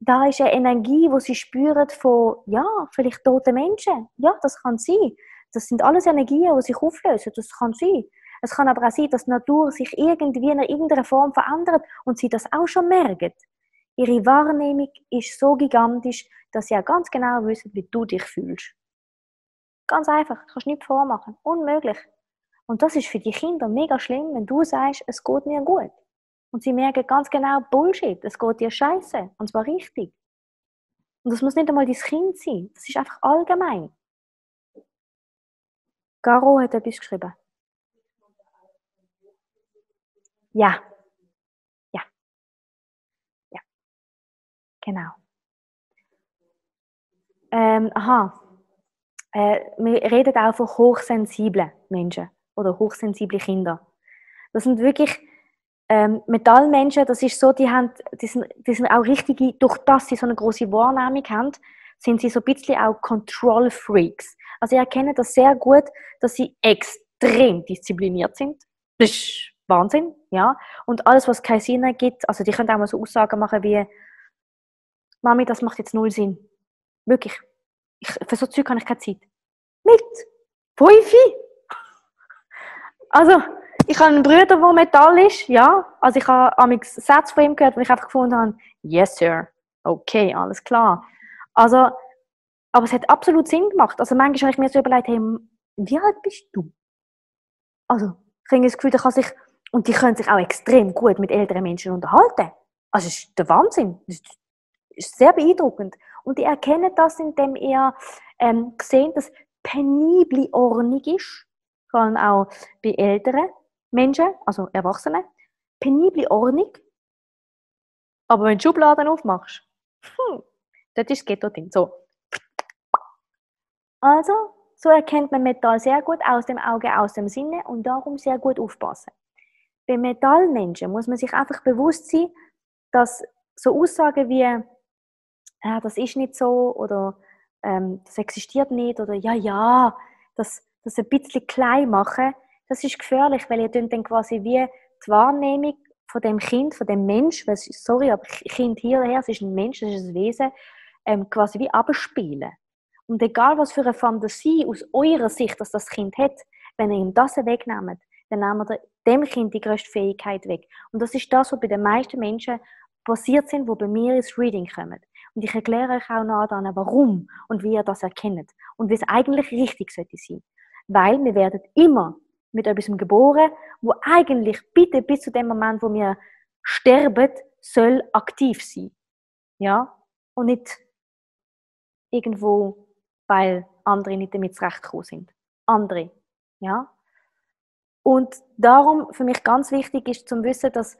da ist eine Energie, wo sie spüren von, ja, vielleicht toten Menschen. Ja, das kann sein. Das sind alles Energien, die sich auflösen. Das kann sein. Es kann aber auch sein, dass die Natur sich irgendwie in irgendeiner Form verändert und sie das auch schon merken. Ihre Wahrnehmung ist so gigantisch, dass sie auch ganz genau wissen, wie du dich fühlst. Ganz einfach, du kannst nichts vormachen. Unmöglich. Und das ist für die Kinder mega schlimm, wenn du sagst, es geht mir gut. Und sie merken ganz genau, Bullshit, es geht dir scheiße. Und zwar richtig. Und das muss nicht einmal dein Kind sein. Das ist einfach allgemein. Garo hat etwas geschrieben. Ja. Ja. Ja. Genau. Ähm, aha. Äh, wir reden auch von hochsensiblen Menschen oder hochsensible Kinder. Das sind wirklich ähm, Metallmenschen, das ist so, die, haben, die, sind, die sind auch richtige, durch das sie so eine große Wahrnehmung haben, sind sie so ein bisschen auch Control Freaks. Also, sie erkennen das sehr gut, dass sie extrem diszipliniert sind. Ist Wahnsinn, ja. Und alles, was keinen Sinn ergibt, also die können auch mal so Aussagen machen wie, Mami, das macht jetzt null Sinn. Wirklich. Ich, für so Zeug habe ich keine Zeit. Mit Fünfi? Also, ich habe einen Bruder, der Metall ist, ja. Also ich habe einen Satz von ihm gehört, wo ich einfach gefunden habe, yes, sir. Okay, alles klar. Also, aber es hat absolut Sinn gemacht. Also manchmal habe ich mir so überlegt, hey, wie alt bist du? Also, ich habe das Gefühl, der kann sich, und die können sich auch extrem gut mit älteren Menschen unterhalten. Also, es ist der Wahnsinn. Das ist sehr beeindruckend. Und die erkennen das, indem ihr ähm, sehen, dass penible Ordnung ist. Vor allem auch bei älteren Menschen, also Erwachsenen. Penible Ordnung. Aber wenn du Schubladen aufmachst, hm, das ist das Ghetto drin. So. Also, so erkennt man Metall sehr gut aus dem Auge, aus dem Sinne und darum sehr gut aufpassen. Bei Metallmenschen muss man sich einfach bewusst sein, dass so Aussagen wie, ja, das ist nicht so oder ähm, das existiert nicht oder ja, ja, das, das ein bisschen klein machen, das ist gefährlich, weil ihr dann quasi wie die Wahrnehmung von dem Kind, von dem Mensch, weil, sorry, aber Kind hierher, es ist ein Mensch, es ist ein Wesen, ähm, quasi wie abspielen. Und egal, was für eine Fantasie aus eurer Sicht, dass das Kind hat, wenn ihr ihm das wegnehmt, dann nehmt ihr dem Kind die größte Fähigkeit weg. Und das ist das, was bei den meisten Menschen passiert sind, wo bei mir ins Reading kommen. Und ich erkläre euch auch noch dann, warum und wie ihr das erkennt und wie es eigentlich richtig sollte sein. Weil wir werden immer mit etwas geboren, wo eigentlich bitte bis zu dem Moment, wo wir sterben, soll aktiv sein. Ja? Und nicht irgendwo, weil andere nicht damit zurechtgekommen sind. Andere. Ja? Und darum für mich ganz wichtig ist zu wissen, dass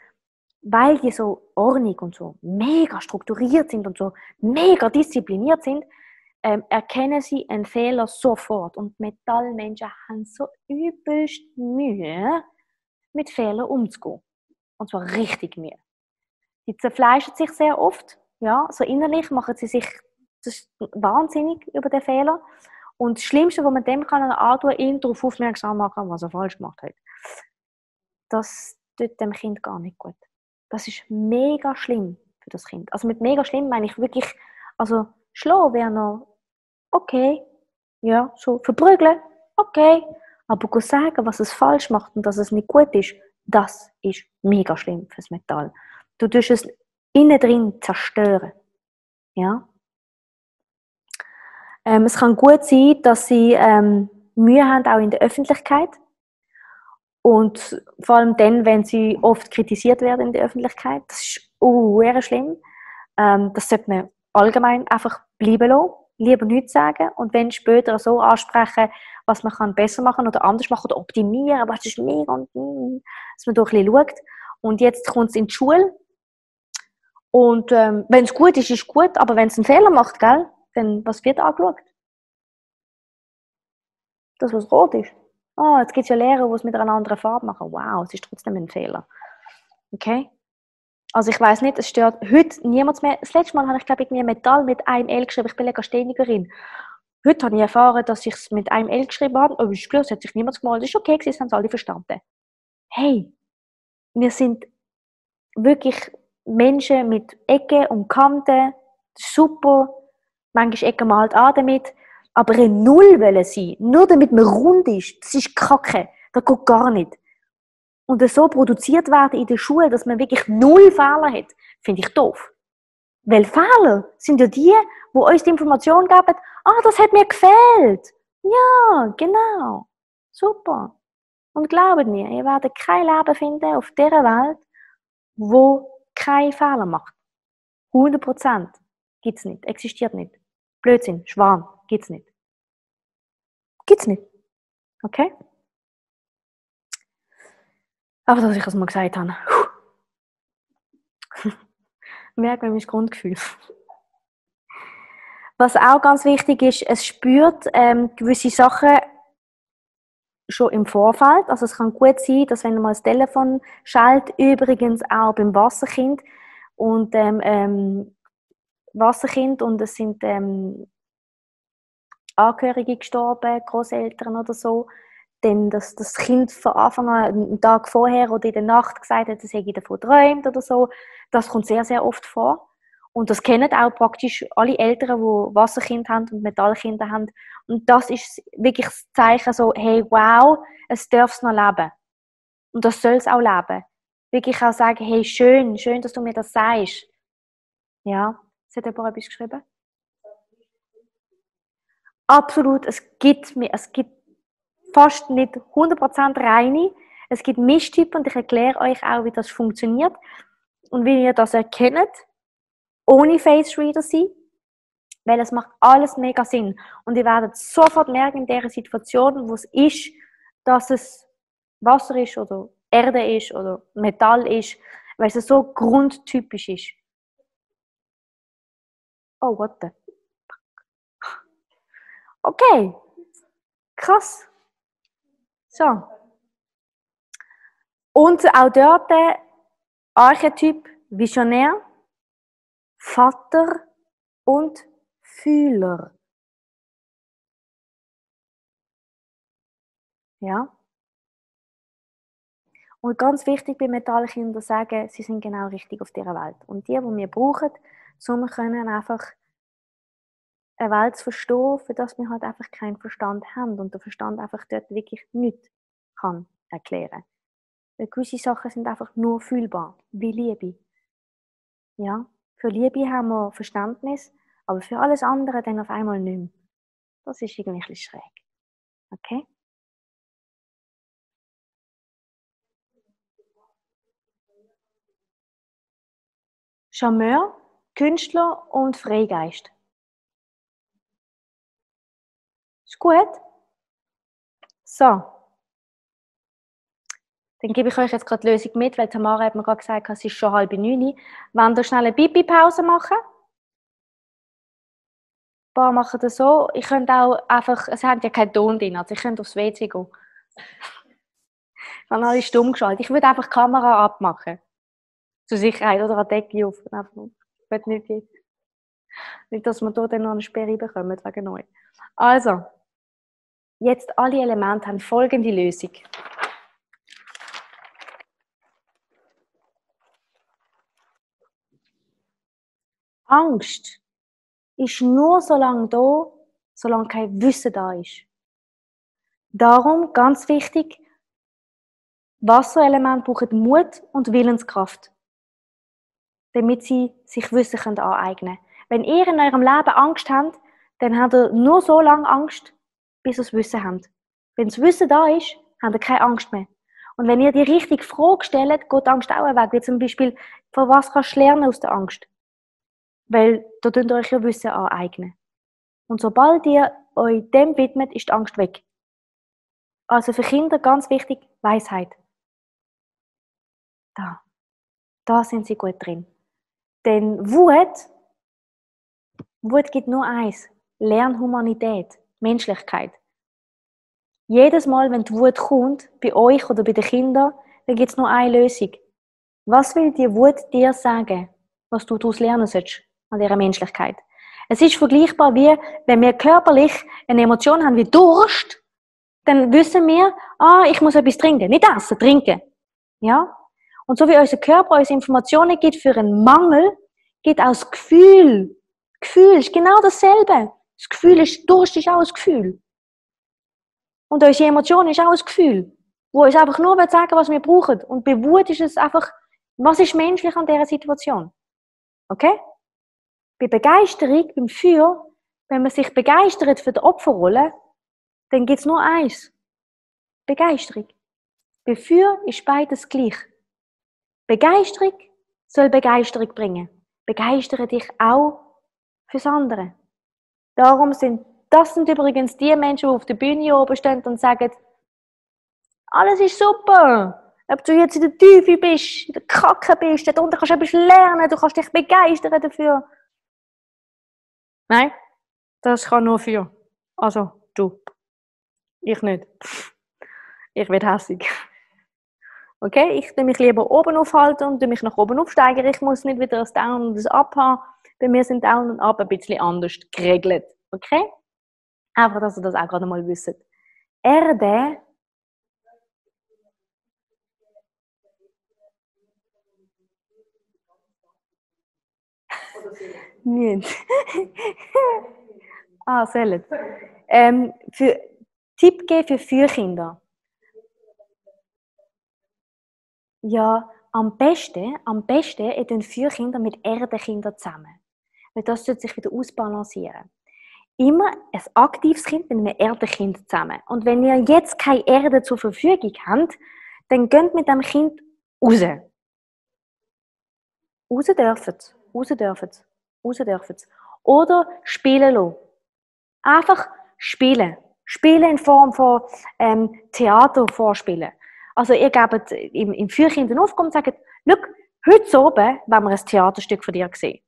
weil die so ordentlich und so mega strukturiert sind und so mega diszipliniert sind, ähm, erkennen sie einen Fehler sofort. Und Metallmenschen haben so übelst Mühe, mit Fehlern umzugehen. Und zwar richtig Mühe. Die zerfleischen sich sehr oft, ja, so innerlich machen sie sich wahnsinnig über den Fehler. Und das Schlimmste, was man dem kann antun, ihn darauf aufmerksam machen, was er falsch gemacht hat. Das tut dem Kind gar nicht gut. Das ist mega schlimm für das Kind. Also mit mega schlimm meine ich wirklich, also schlagen wäre noch okay, ja, so verprügeln, okay, aber sagen, was es falsch macht und dass es nicht gut ist, das ist mega schlimm fürs Metall. Du tust es innen drin zerstören. Ja? Ähm, es kann gut sein, dass sie ähm, Mühe haben, auch in der Öffentlichkeit. Und vor allem dann, wenn sie oft kritisiert werden in der Öffentlichkeit. Das ist uh, schlimm. Ähm, das sollte man allgemein einfach bleiben lassen. Lieber nichts sagen und wenn später so ansprechen, was man kann besser machen oder anders machen oder optimieren, aber es ist mega und dass man doch ein bisschen schaut. Und jetzt kommt es in die Schule und ähm, wenn es gut ist, ist es gut, aber wenn es einen Fehler macht, gell, dann was wird angeschaut? Das, was rot ist. Oh, jetzt gibt es ja Lehrer, die es mit einer anderen Farbe machen. Wow, es ist trotzdem ein Fehler. Okay? Also ich weiß nicht, es stört heute niemand mehr. Das letzte Mal habe ich, glaube ich, mir Metall mit einem L geschrieben. Ich bin Legasthenikerin. Heute habe ich erfahren, dass ich es mit einem L geschrieben habe. Aber ich spüre, es hat sich niemand gemalt. Das ist okay, das haben es alle verstanden. Hey, wir sind wirklich Menschen mit Ecken und Kanten. Super. Manchmal ecken wir halt an damit. Aber ein Null wollen sein, nur damit man rund ist, das ist Kacke. Das geht gar nicht. Und so produziert werden in der Schule, dass man wirklich null Fehler hat, finde ich doof. Weil Fehler sind ja die, die uns die Information geben, ah, das hat mir gefällt. Ja, genau. Super. Und glaubt mir, ihr werdet kein Leben finden auf dieser Welt, wo kein Fehler macht. 100 Prozent. Gibt's nicht. Existiert nicht. Blödsinn. Schwan. Gibt's nicht. Gibt's nicht. Okay? Aber dass ich das mal gesagt habe. Merkt mein Grundgefühl. Was auch ganz wichtig ist, es spürt ähm, gewisse Sachen schon im Vorfeld. Also es kann gut sein, dass wenn man das Telefon schaltet, übrigens auch beim Wasserkind und ähm, ähm, Wasserkind und es sind ähm, Angehörige gestorben, Großeltern oder so, dann dass das Kind von Anfang an, einen Tag vorher oder in der Nacht gesagt hat, es hätte davon geträumt oder so, das kommt sehr, sehr oft vor. Und das kennen auch praktisch alle Eltern, die Wasserkind haben und Metallkinder haben. Und das ist wirklich das Zeichen so, hey, wow, es darf es noch leben. Und das soll es auch leben. Wirklich auch sagen, hey, schön, schön, dass du mir das sagst. Ja, es hat jemand etwas geschrieben? Absolut, es gibt, es gibt fast nicht 100% reine. Es gibt Mischtypen und ich erkläre euch auch, wie das funktioniert. Und wie ihr das erkennt, ohne Face Reader sein, weil es macht alles mega Sinn. Und ihr werdet sofort merken in der Situation, wo es ist, dass es Wasser ist oder Erde ist oder Metall ist, weil es so grundtypisch ist. Oh, what the? Okay, krass. So. Und auch dort Archetyp Visionär, Vater und Fühler. Ja. Und ganz wichtig bei Metallkindern sagen, sie sind genau richtig auf dieser Welt. Und die, die wir brauchen, so wir können einfach eine Welt zu verstehen, für das wir halt einfach keinen Verstand haben und der Verstand einfach dort wirklich nichts kann erklären. Weil gewisse Sachen sind einfach nur fühlbar, wie Liebe. Ja, für Liebe haben wir Verständnis, aber für alles andere dann auf einmal nicht mehr. Das ist irgendwie ein bisschen schräg. Okay? Charmeur, Künstler und Freigeist. Ist gut? So. Dann gebe ich euch jetzt gerade die Lösung mit, weil Tamara hat mir gerade gesagt, es ist schon halb neun. Wollen wir schnell eine Pipi-Pause machen? Ein paar machen das so. Ich könnte auch einfach, es hat ja keinen Ton drin, also ich könnte aufs WC gehen. ich habe alle stumm geschaltet. Ich würde einfach die Kamera abmachen. Zur Sicherheit. Oder eine Decke auf. Will nicht, nicht, dass wir hier dann noch eine Sperre bekommen wegen neu. Also. Jetzt alle Elemente haben folgende Lösung. Angst ist nur so lange da, solange kein Wissen da ist. Darum, ganz wichtig, Wasserelemente brauchen Mut und Willenskraft, damit sie sich Wissen aneignen können. Wenn ihr in eurem Leben Angst habt, dann habt ihr nur so lange Angst, bis ihr das Wissen habt. Wenn das Wissen da ist, habt ihr keine Angst mehr. Und wenn ihr die richtige Frage stellt, geht die Angst auch weg. Wie zum Beispiel, von was kannst du lernen aus der Angst? Weil da könnt ihr euch ja Wissen aneignen. Und sobald ihr euch dem widmet, ist die Angst weg. Also für Kinder ganz wichtig, Weisheit. Da. Da sind sie gut drin. Denn Wut, Wut gibt nur eins. Lernhumanität. Menschlichkeit. Jedes Mal, wenn die Wut kommt, bei euch oder bei den Kindern, dann gibt es nur eine Lösung. Was will die Wut dir sagen, was du daraus lernen sollst an dieser Menschlichkeit? Es ist vergleichbar wie, wenn wir körperlich eine Emotion haben wie Durst, dann wissen wir, ah, ich muss etwas trinken. Nicht essen, trinken. Ja? Und so wie unser Körper uns Informationen gibt für einen Mangel, geht auch das Gefühl. Gefühl ist genau dasselbe. Das Gefühl ist, Durst ist auch ein Gefühl. Und unsere Emotion ist auch ein Gefühl, wo uns einfach nur sagen was wir brauchen. Und bei Wut ist es einfach, was ist menschlich an dieser Situation? Okay? Bei Begeisterung, beim Feuer, wenn man sich begeistert für die Opferrolle, dann gibt es nur eins. Begeisterung. Bei Feuer ist beides gleich. Begeisterung soll Begeisterung bringen. Begeistere dich auch fürs andere. Darum sind das sind übrigens die Menschen, die auf der Bühne oben stehen und sagen, alles ist super. Ob du jetzt in der Tiefe bist, in der Kacke bist, dort unten kannst du etwas lernen, du kannst dich begeistern dafür. Nein, das kann nur für. Also, du. Ich nicht. Ich werde hässig. Okay, ich will mich lieber oben aufhalten und mich nach oben aufsteigen. Ich muss nicht wieder das Down und das Up haben. Bei mir sind Down und Up ein bisschen anders geregelt. Okay? Einfach, dass ihr das auch gerade mal wisst. Erde Nicht. ah, sollen. Ähm, für, Tipp geben für Fürkinder. Ja, am besten, am besten tun Fürkinder mit Erdenkindern zusammen. Weil das sollte sich wieder ausbalancieren. Immer ein aktives Kind mit einem Erdenkind zusammen. Und wenn ihr jetzt keine Erde zur Verfügung habt, dann geht mit dem Kind raus. Raus dürfen. Raus dürfen raus dürfen. Oder spielen lassen. Einfach spielen. Spielen in Form von ähm, Theater vorspielen. Also ihr gebt im, im Fürkind Aufgabe und sagt, schau, heute oben wollen wir ein Theaterstück von dir sehen.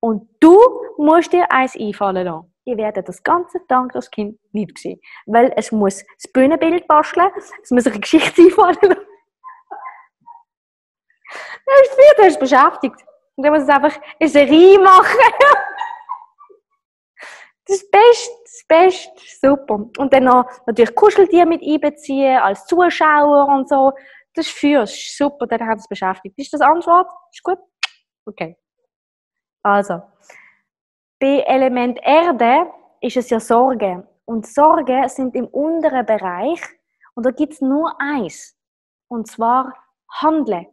Und du musst dir eins einfallen lassen. Ihr werdet das ganze Tag das Kind nicht sehen. Weil es muss das Bühnenbild basteln, es muss eine Geschichte einfallen lassen. Er ist vier, du hast beschäftigt. Und dann muss es einfach eine Serie machen. das Beste, das Beste, super. Und dann noch natürlich Kuscheltiere mit einbeziehen, als Zuschauer und so. Das ist für, das ist super, dann hat es beschäftigt. Ist das Antwort? Ist gut? Okay. Also, bei Element Erde ist es ja Sorge. Und Sorge sind im unteren Bereich und da gibt es nur eins. Und zwar Handeln.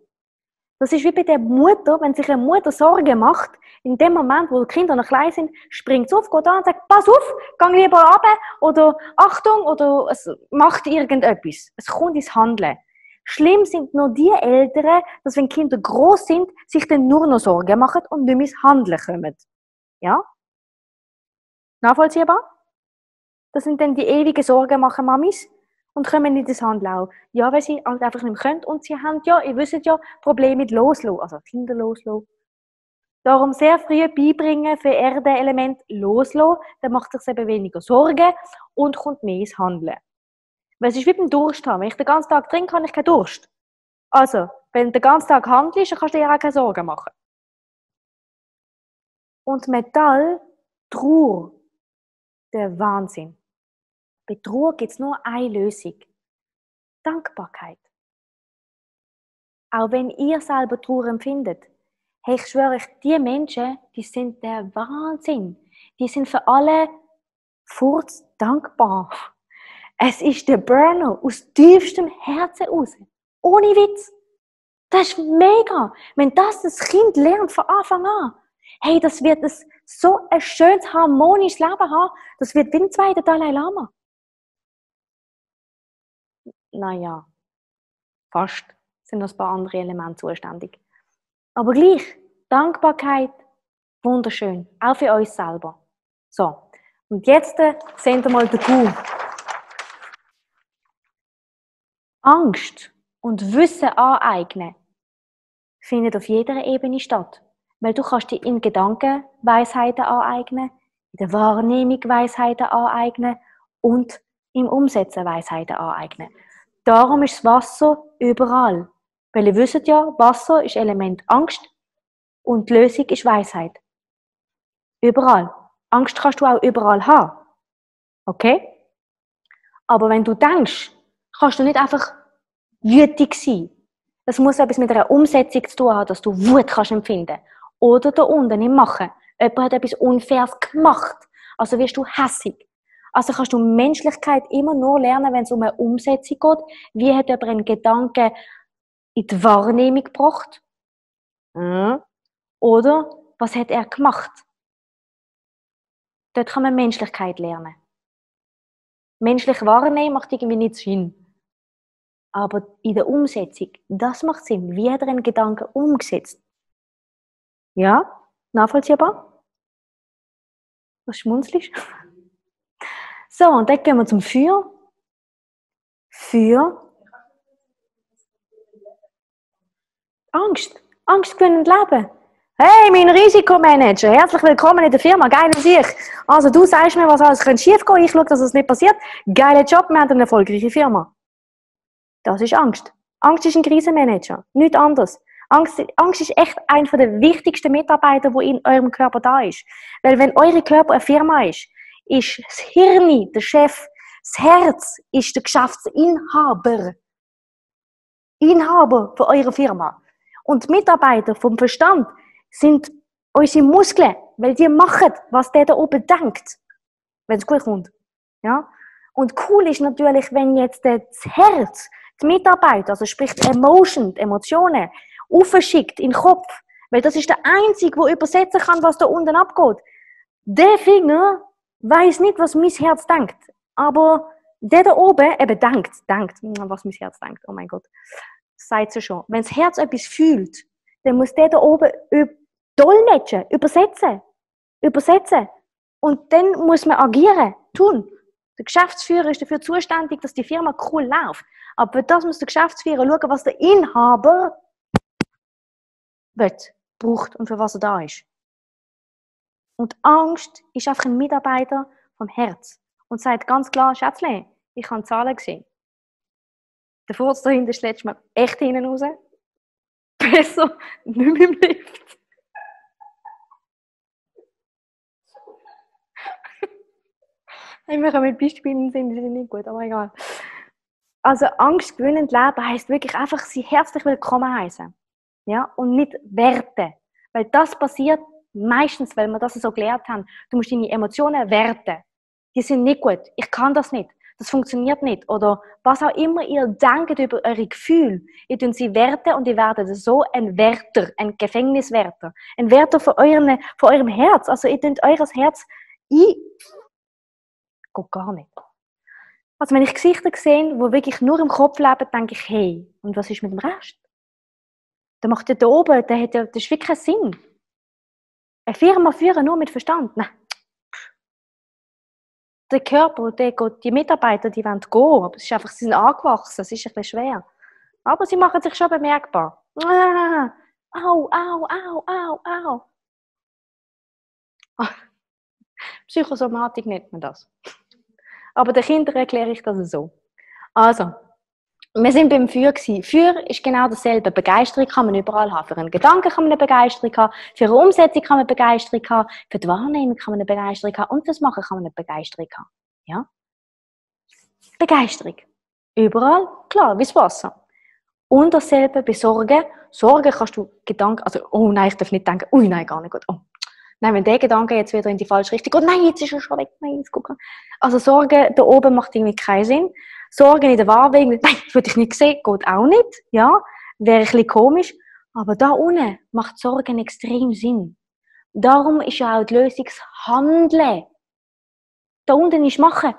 Das ist wie bei der Mutter, wenn sich eine Mutter Sorgen macht, in dem Moment, wo die Kinder noch klein sind, springt sie auf, geht an und sagt, pass auf, geh lieber runter, oder Achtung, oder es macht irgendetwas. Es kommt ins Handeln. Schlimm sind nur die Eltern, dass wenn Kinder groß sind, sich dann nur noch Sorgen machen und nicht mehr ins Handeln kommen. Ja? Nachvollziehbar? Das sind dann die ewigen Sorgen machen Mamis und kommen nicht ins Handeln Ja, weil sie halt einfach nicht mehr können und sie haben ja, ihr wisst ja, Probleme mit Loslassen, also Kinder loslassen. Darum sehr früh beibringen für Erdeelement loslassen, dann macht sich eben weniger Sorgen und kommt mehr ins Handeln. Weil es ist wie beim Durst haben. Wenn ich den ganzen Tag trinke, habe ich keinen Durst. Also, wenn du den ganzen Tag handelst, dann kannst du dir auch keine Sorgen machen. Und Metall, Trauer, der Wahnsinn. Bei Trauer gibt es nur eine Lösung. Dankbarkeit. Auch wenn ihr selber Trauer empfindet, hey, ich schwöre euch, die Menschen, die sind der Wahnsinn. Die sind für alle Furz dankbar. Es ist der Burner aus tiefstem Herzen aus. Ohne Witz. Das ist mega. Wenn das das Kind lernt von Anfang an, hey, das wird es so ein schönes, harmonisches Leben haben. Das wird wie ein zweiter Dalai Lama naja, fast sind noch ein paar andere Elemente zuständig. Aber gleich, Dankbarkeit, wunderschön, auch für uns selber. So, und jetzt äh, sehen wir mal den Kuh. Angst und Wissen aneignen findet auf jeder Ebene statt. Weil du kannst dir in Gedanken Weisheiten aneignen, in der Wahrnehmung Weisheiten aneignen und im Umsetzen Weisheiten aneignen. Darum ist das Wasser überall. Weil ihr wisst ja, Wasser ist Element Angst und die Lösung ist Weisheit. Überall. Angst kannst du auch überall haben. Okay? Aber wenn du denkst, kannst du nicht einfach wütig sein. Das muss etwas mit einer Umsetzung zu tun haben, dass du Wut kannst empfinden. Oder da unten im Machen. Jemand hat etwas Unfaires gemacht. Also wirst du hässig. Also kannst du Menschlichkeit immer nur lernen, wenn es um eine Umsetzung geht. Wie hat jemand einen Gedanken in die Wahrnehmung gebracht? Mhm. Oder was hat er gemacht? Dort kann man Menschlichkeit lernen. Menschlich wahrnehmen macht irgendwie nicht Sinn. Aber in der Umsetzung, das macht Sinn. Wie hat er einen Gedanken umgesetzt? Ja? Nachvollziehbar? Was schmunzelst so, und dann gehen wir zum Für. Für. Angst. Angst gewinnen Leben. Hey, mein Risikomanager, herzlich willkommen in der Firma. Geil an sich. Also, du sagst mir, was alles schief gehen Ich schaue, dass es nicht passiert. Geiler Job, wir haben eine erfolgreiche Firma. Das ist Angst. Angst ist ein Krisenmanager. Nichts anderes. Angst, Angst ist echt einer der wichtigsten Mitarbeiter, der in eurem Körper da ist. Weil wenn eure Körper eine Firma ist, ist das Hirn, der Chef. Das Herz ist der Geschäftsinhaber. Inhaber von eurer Firma. Und die Mitarbeiter vom Verstand sind unsere Muskeln, weil die machen, was der da oben denkt. Wenn es gut kommt. Ja? Und cool ist natürlich, wenn jetzt das Herz, die Mitarbeiter, also sprich die Emotion, die Emotionen, aufschickt in den Kopf. Weil das ist der Einzige, der übersetzen kann, was da unten abgeht. Der Finger weiß nicht, was mein Herz denkt. Aber der da oben eben denkt, denkt, was mein Herz denkt. Oh mein Gott. Sagt sie schon. Wenn das Herz etwas fühlt, dann muss der da oben dolmetschen, übersetzen. Übersetzen. Und dann muss man agieren, tun. Der Geschäftsführer ist dafür zuständig, dass die Firma cool läuft. Aber für das muss der Geschäftsführer schauen, was der Inhaber will, braucht und für was er da ist. Und Angst ist einfach ein Mitarbeiter vom Herz und sagt ganz klar, Schätzle, ich habe Zahlen gesehen. Der Furz dahinter letztes Mal echt hinten raus. Besser nicht mehr im Lift. Wir kommen mit Beispielen sind, die sind nicht gut, aber egal. Also Angst gewinnend leben heisst wirklich einfach sie herzlich willkommen heißen. Ja? Und nicht werten. Weil das passiert meistens, weil wir das so gelernt haben. Du musst deine Emotionen werten. Die sind nicht gut. Ich kann das nicht. Das funktioniert nicht. Oder was auch immer ihr denkt über eure Gefühle, ihr tun sie werten und ihr werdet so ein Wärter, ein Gefängniswärter. Ein Wärter von, euren, von eurem Herz. Also ihr tut eures Herz ein geht gar nicht. Also wenn ich Gesichter sehe, die wirklich nur im Kopf leben, denke ich, hey, und was ist mit dem Rest? Der macht ja da oben, der hat ja, das ist wirklich keinen Sinn. Eine Firma führen nur mit Verstand? Nein. Der Körper, der geht, die Mitarbeiter, die wollen gehen, aber es ist einfach, sie sind angewachsen, es ist ein schwer. Aber sie machen sich schon bemerkbar. Ah, au, au, au, au, au. Ah, Psychosomatik nennt man das. Aber den Kindern erkläre ich das so. Also, wir sind beim Für gewesen. Für ist genau dasselbe. Begeisterung kann man überall haben. Für einen Gedanken kann man eine Begeisterung haben. Für eine Umsetzung kann man eine Begeisterung haben. Für die Wahrnehmung kann man eine Begeisterung haben. Und fürs Machen kann man eine Begeisterung haben. Ja? Begeisterung. Überall, klar, wie das Wasser. Und dasselbe bei Sorgen. Sorgen kannst du Gedanken, also, oh nein, ich darf nicht denken, oh nein, gar nicht gut. Oh, Nein, wenn der Gedanke jetzt wieder in die falsche Richtung geht, nein, jetzt ist er schon weg, nein, jetzt gucken. Also Sorgen da oben macht irgendwie keinen Sinn. Sorgen in der Wahrwägung, nein, das würde ich nicht sehen, geht auch nicht, ja, wäre ein bisschen komisch. Aber da unten macht Sorgen extrem Sinn. Darum ist ja auch die Lösung das Handeln. Da unten ist Machen.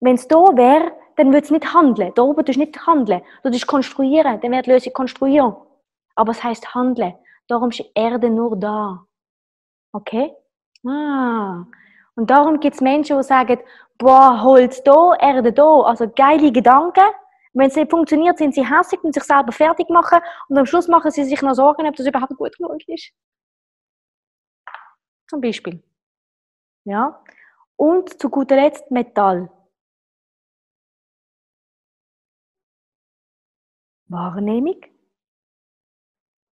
Wenn es da wäre, dann würde es nicht handeln. Da oben ist nicht handeln. Du ist konstruieren, dann wäre die Lösung konstruieren. Aber es heißt handeln. Darum ist Erde nur da. Okay? Ah. Und darum gibt es Menschen, die sagen, boah, Holz da, Erde da. Also geile Gedanken. Wenn es nicht funktioniert, sind sie hässlich und sich selber fertig machen und am Schluss machen sie sich noch Sorgen, ob das überhaupt gut genug ist. Zum Beispiel. Ja. Und zu guter Letzt Metall. Wahrnehmung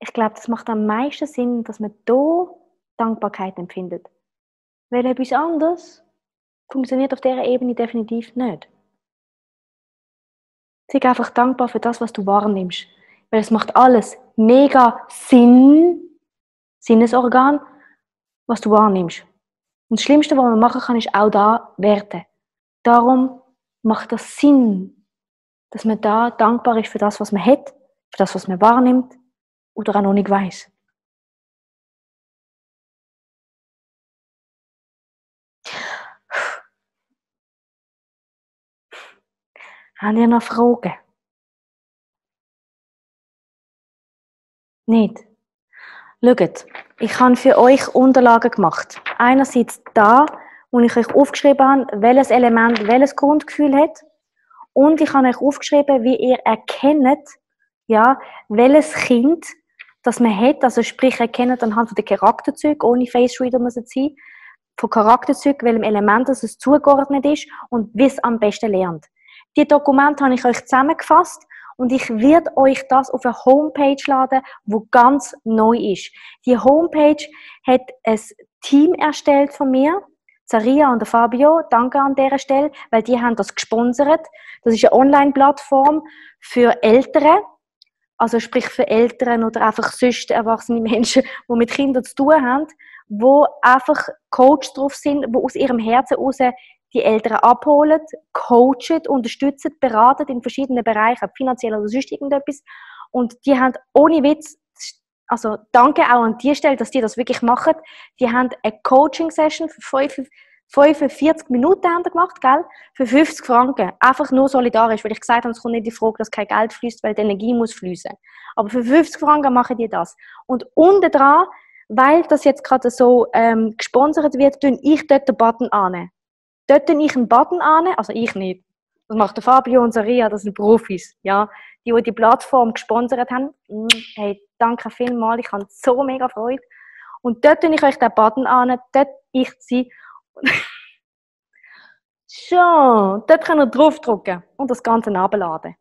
ich glaube, das macht am meisten Sinn, dass man da Dankbarkeit empfindet. Weil etwas anderes funktioniert auf dieser Ebene definitiv nicht. Sei einfach dankbar für das, was du wahrnimmst. Weil es macht alles mega Sinn, Sinnesorgan, was du wahrnimmst. Und das Schlimmste, was man machen kann, ist auch da werten. Darum macht das Sinn, dass man da dankbar ist für das, was man hat, für das, was man wahrnimmt, oder auch noch nicht weiß. Habt ihr noch Fragen? Nicht? Schaut, ich habe für euch Unterlagen gemacht. Einerseits da, wo ich euch aufgeschrieben habe, welches Element welches Grundgefühl hat. Und ich habe euch aufgeschrieben, wie ihr erkennt, ja, welches Kind das man hat, also sprich erkennen anhand von den Charakterzügen, ohne Face Reader muss es sein, von Charakterzügen, welchem Element es zugeordnet ist und wie es am besten lernt. Die Dokumente habe ich euch zusammengefasst und ich werde euch das auf eine Homepage laden, wo ganz neu ist. Die Homepage hat ein Team erstellt von mir. Zaria und Fabio, danke an dieser Stelle, weil die haben das gesponsert. Das ist eine Online-Plattform für Eltern, also sprich für Eltern oder einfach sonst erwachsene Menschen, die mit Kindern zu tun haben, wo einfach Coach drauf sind, wo aus ihrem Herzen heraus die Eltern abholen, coachen, unterstützen, beraten in verschiedenen Bereichen, finanziell oder sonst irgendetwas. Und die haben ohne Witz, also danke auch an die Stelle, dass die das wirklich machen. Die haben eine Coaching-Session für 45 Minuten haben gemacht, gell? Für 50 Franken. Einfach nur solidarisch, weil ich gesagt habe, es kommt nicht die Frage, dass kein Geld fließt, weil die Energie muss fließen. Aber für 50 Franken machen die das. Und unten dran, weil das jetzt gerade so ähm, gesponsert wird, tun ich dort den Button an. Dort ich einen Button an, also ich nicht. Das macht der Fabio und Saria, das sind Profis, ja. Die, die die Plattform gesponsert haben, mm, hey, danke vielmals, ich habe so mega Freude. Und dort tue ich euch den Button an, dort ich sie. Schon, dort könnt ihr draufdrücken und das Ganze abladen.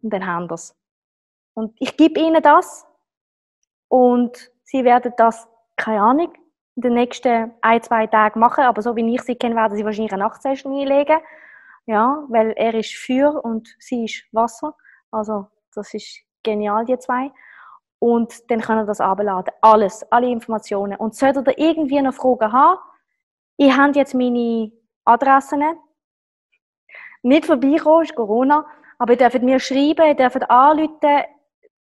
Und dann haben wir es. Und ich gebe ihnen das und sie werden das, keine Ahnung, den nächsten ein, zwei Tagen machen. Aber so wie ich sie kenne, werden sie wahrscheinlich eine Nachtsession einlegen. Ja, weil er ist Feuer und sie ist Wasser. Also, das ist genial, die zwei. Und dann können wir das abladen. Alles, alle Informationen. Und solltet ihr irgendwie noch Fragen haben, ich habe jetzt meine Adressen. Nicht vorbeikommen, ist Corona. Aber ihr dürft mir schreiben, ihr dürft anrufen.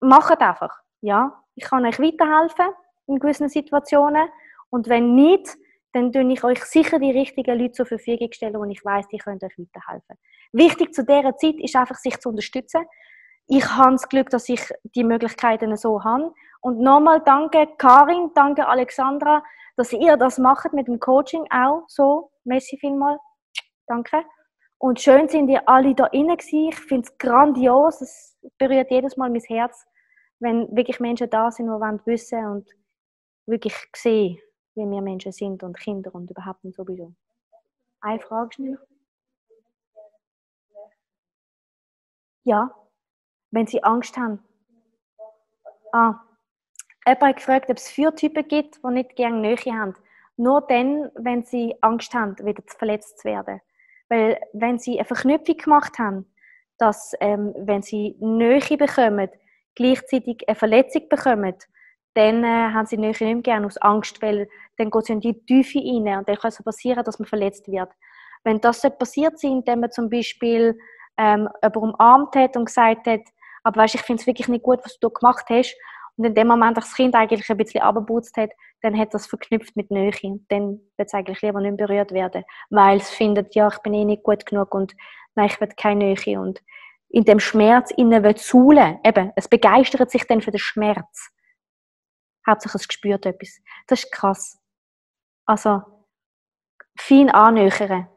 Macht einfach. Ja, ich kann euch weiterhelfen in gewissen Situationen. Und wenn nicht, dann tue ich euch sicher die richtigen Leute zur Verfügung stellen, wo ich weiß, die können euch weiterhelfen. Wichtig zu dieser Zeit ist einfach, sich zu unterstützen. Ich habe das Glück, dass ich die Möglichkeiten so habe. Und nochmal danke Karin, danke Alexandra, dass ihr das macht mit dem Coaching auch so. Messi vielmal. Danke. Und schön sind ihr alle da innen gewesen. Ich finde es grandios. Es berührt jedes Mal mein Herz, wenn wirklich Menschen da sind, die wissen wollen und wirklich sehen, wie wir Menschen sind und Kinder und überhaupt nicht sowieso. Eine Frage schnell. Ja, wenn sie Angst haben. Ah, jemand hat gefragt, ob es vier Typen gibt, die nicht gerne Nähe haben. Nur dann, wenn sie Angst haben, wieder verletzt zu werden. Weil wenn sie eine Verknüpfung gemacht haben, dass ähm, wenn sie Nähe bekommen, gleichzeitig eine Verletzung bekommen, dann äh, haben sie Nähe nicht mehr gerne aus Angst, weil dann geht sie in die Tiefe rein und dann kann es passieren, dass man verletzt wird. Wenn das so passiert ist, indem man zum Beispiel ähm, jemanden umarmt hat und gesagt hat, aber weißt, ich finde es wirklich nicht gut, was du gemacht hast, und in dem Moment, als das Kind eigentlich ein bisschen abgeputzt hat, dann hat das verknüpft mit Nähe. Dann wird es eigentlich lieber nicht berührt werden, weil es findet, ja, ich bin eh nicht gut genug und nein, ich will keine Nähe. Und in dem Schmerz innen will suhlen. Eben, es begeistert sich dann für den Schmerz. Hauptsache es spürt etwas. Das ist krass. Also, fein annähern.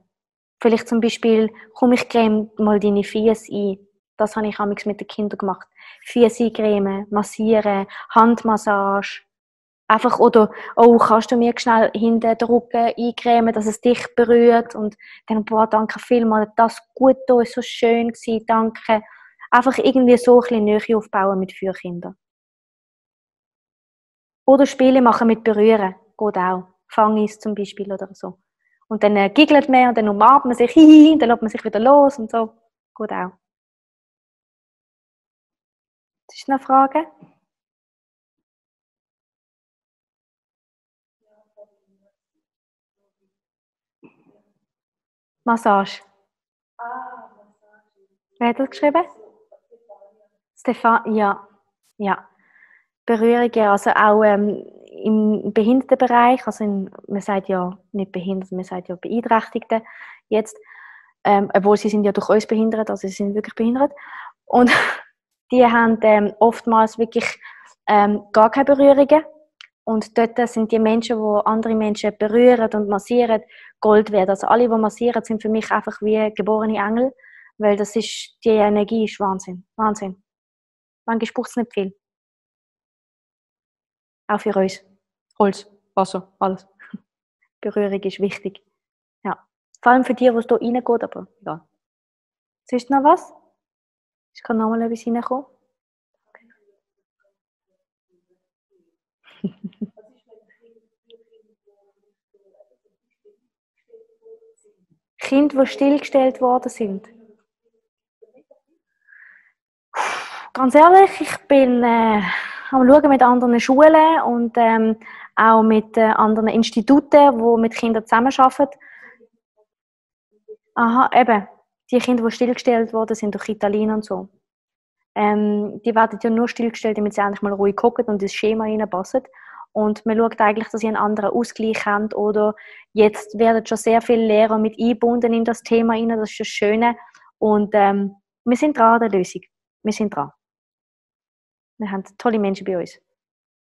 Vielleicht zum Beispiel, komm, ich creme mal deine Fies ein. Das habe ich amigs mit den Kindern gemacht. Fies eincremen, massieren, Handmassage. Einfach, oder, oh, kannst du mir schnell hinten den Rücken eincremen, dass es dich berührt? Und dann, boah, danke vielmals, das gut da, ist so schön gewesen, danke. Einfach irgendwie so ein bisschen Nähe aufbauen mit vier Kindern. Oder Spiele machen mit Berühren. Geht auch. Fangis zum Beispiel oder so. Und dann äh, giggelt man und dann umarmt man sich, hihi, und dann lässt man sich wieder los und so. Geht auch. Das ist eine Frage? Massage. Wer hat das geschrieben? Stefan, ja. Ja. Berührungen, also auch ähm, im Behindertenbereich, also in, man sagt ja nicht behindert, man sagt ja Beeinträchtigte jetzt, ähm, obwohl sie sind ja durch uns behindert, also sie sind wirklich behindert. Und die haben ähm, oftmals wirklich ähm, gar keine Berührungen. Und dort sind die Menschen, die andere Menschen berühren und massieren, Gold wert. Also alle, die massieren, sind für mich einfach wie geborene Engel, weil das ist, die Energie ist Wahnsinn. Wahnsinn. Manchmal braucht es nicht viel. Auch für uns. Holz, Wasser, alles. Berührung ist wichtig. Ja. Vor allem für die, wo es hier reingeht, aber ja. Sonst noch was? Ich kann noch mal etwas reinkommen. Okay. Kinder, die stillgestellt worden sind. Ganz ehrlich, ich bin. Äh am Schauen mit anderen Schulen und ähm, auch mit äh, anderen Instituten, die mit Kindern zusammenarbeiten. Aha, eben, die Kinder, die stillgestellt wurden, sind durch Italien und so. Ähm, die werden ja nur stillgestellt, damit sie eigentlich mal ruhig gucken und ins Schema reinpassen. Und man schaut eigentlich, dass sie einen anderen Ausgleich haben. Oder jetzt werden schon sehr viele Lehrer mit eingebunden in das Thema rein. Das ist das Schöne. Und ähm, wir sind dran an der Lösung. Wir sind dran. Wir haben tolle Menschen bei uns,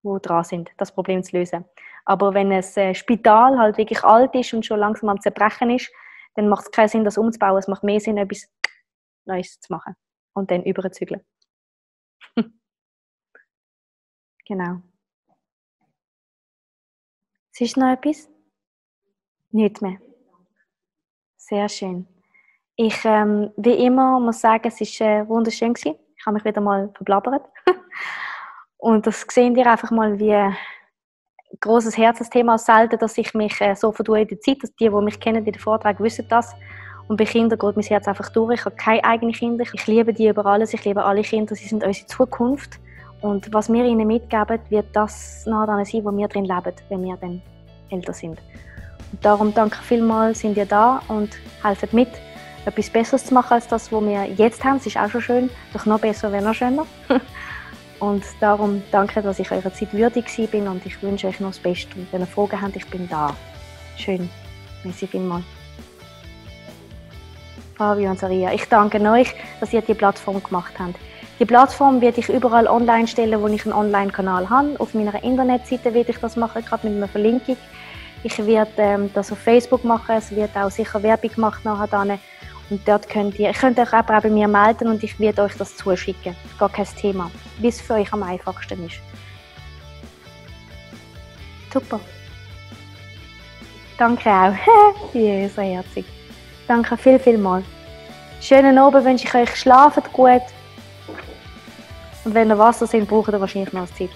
die dran sind, das Problem zu lösen. Aber wenn ein äh, Spital halt wirklich alt ist und schon langsam am Zerbrechen ist, dann macht es keinen Sinn, das umzubauen. Es macht mehr Sinn, etwas Neues zu machen und dann überzügeln. genau. Siehst du noch etwas? Nicht mehr. Sehr schön. Ich, ähm, wie immer, muss sagen, es war äh, wunderschön. Gewesen. Ich habe mich wieder mal verblabbert. Und das sehen ihr einfach mal, wie ein großes Herzensthema selten, dass ich mich äh, so verdue in der Zeit. Dass die, die mich kennen in den Vortrag, wissen das. Und bei Kindern geht mein Herz einfach durch. Ich habe keine eigenen Kinder. Ich liebe die über alles. Ich liebe alle Kinder. Sie sind unsere Zukunft. Und was wir ihnen mitgeben, wird das nah dran sein, wo wir drin leben, wenn wir dann älter sind. Und darum danke vielmals, sind ihr da und helfen mit, etwas Besseres zu machen als das, was wir jetzt haben. Es ist auch schon schön, doch noch besser wäre noch schöner. und darum danke, dass ich eurer Zeit würdig bin und ich wünsche euch noch das Beste. Und wenn ihr Fragen habt, ich bin da. Schön. Merci vielmals. Fabio und Saria, ich danke euch, dass ihr die Plattform gemacht habt. Die Plattform werde ich überall online stellen, wo ich einen Online-Kanal habe. Auf meiner Internetseite werde ich das machen, gerade mit einer Verlinkung. Ich werde ähm, das auf Facebook machen, es wird auch sicher Werbung gemacht nachher und dort könnt ihr, ihr könnt euch aber auch bei mir melden und ich werde euch das zuschicken. Gar kein Thema, wie es für euch am einfachsten ist. Super. Danke auch. ja, so herzig. Danke viel, viel mal. Schönen Abend wünsche ich euch. Schlaft gut. Und wenn ihr Wasser sind, braucht ihr wahrscheinlich noch ein Zeit.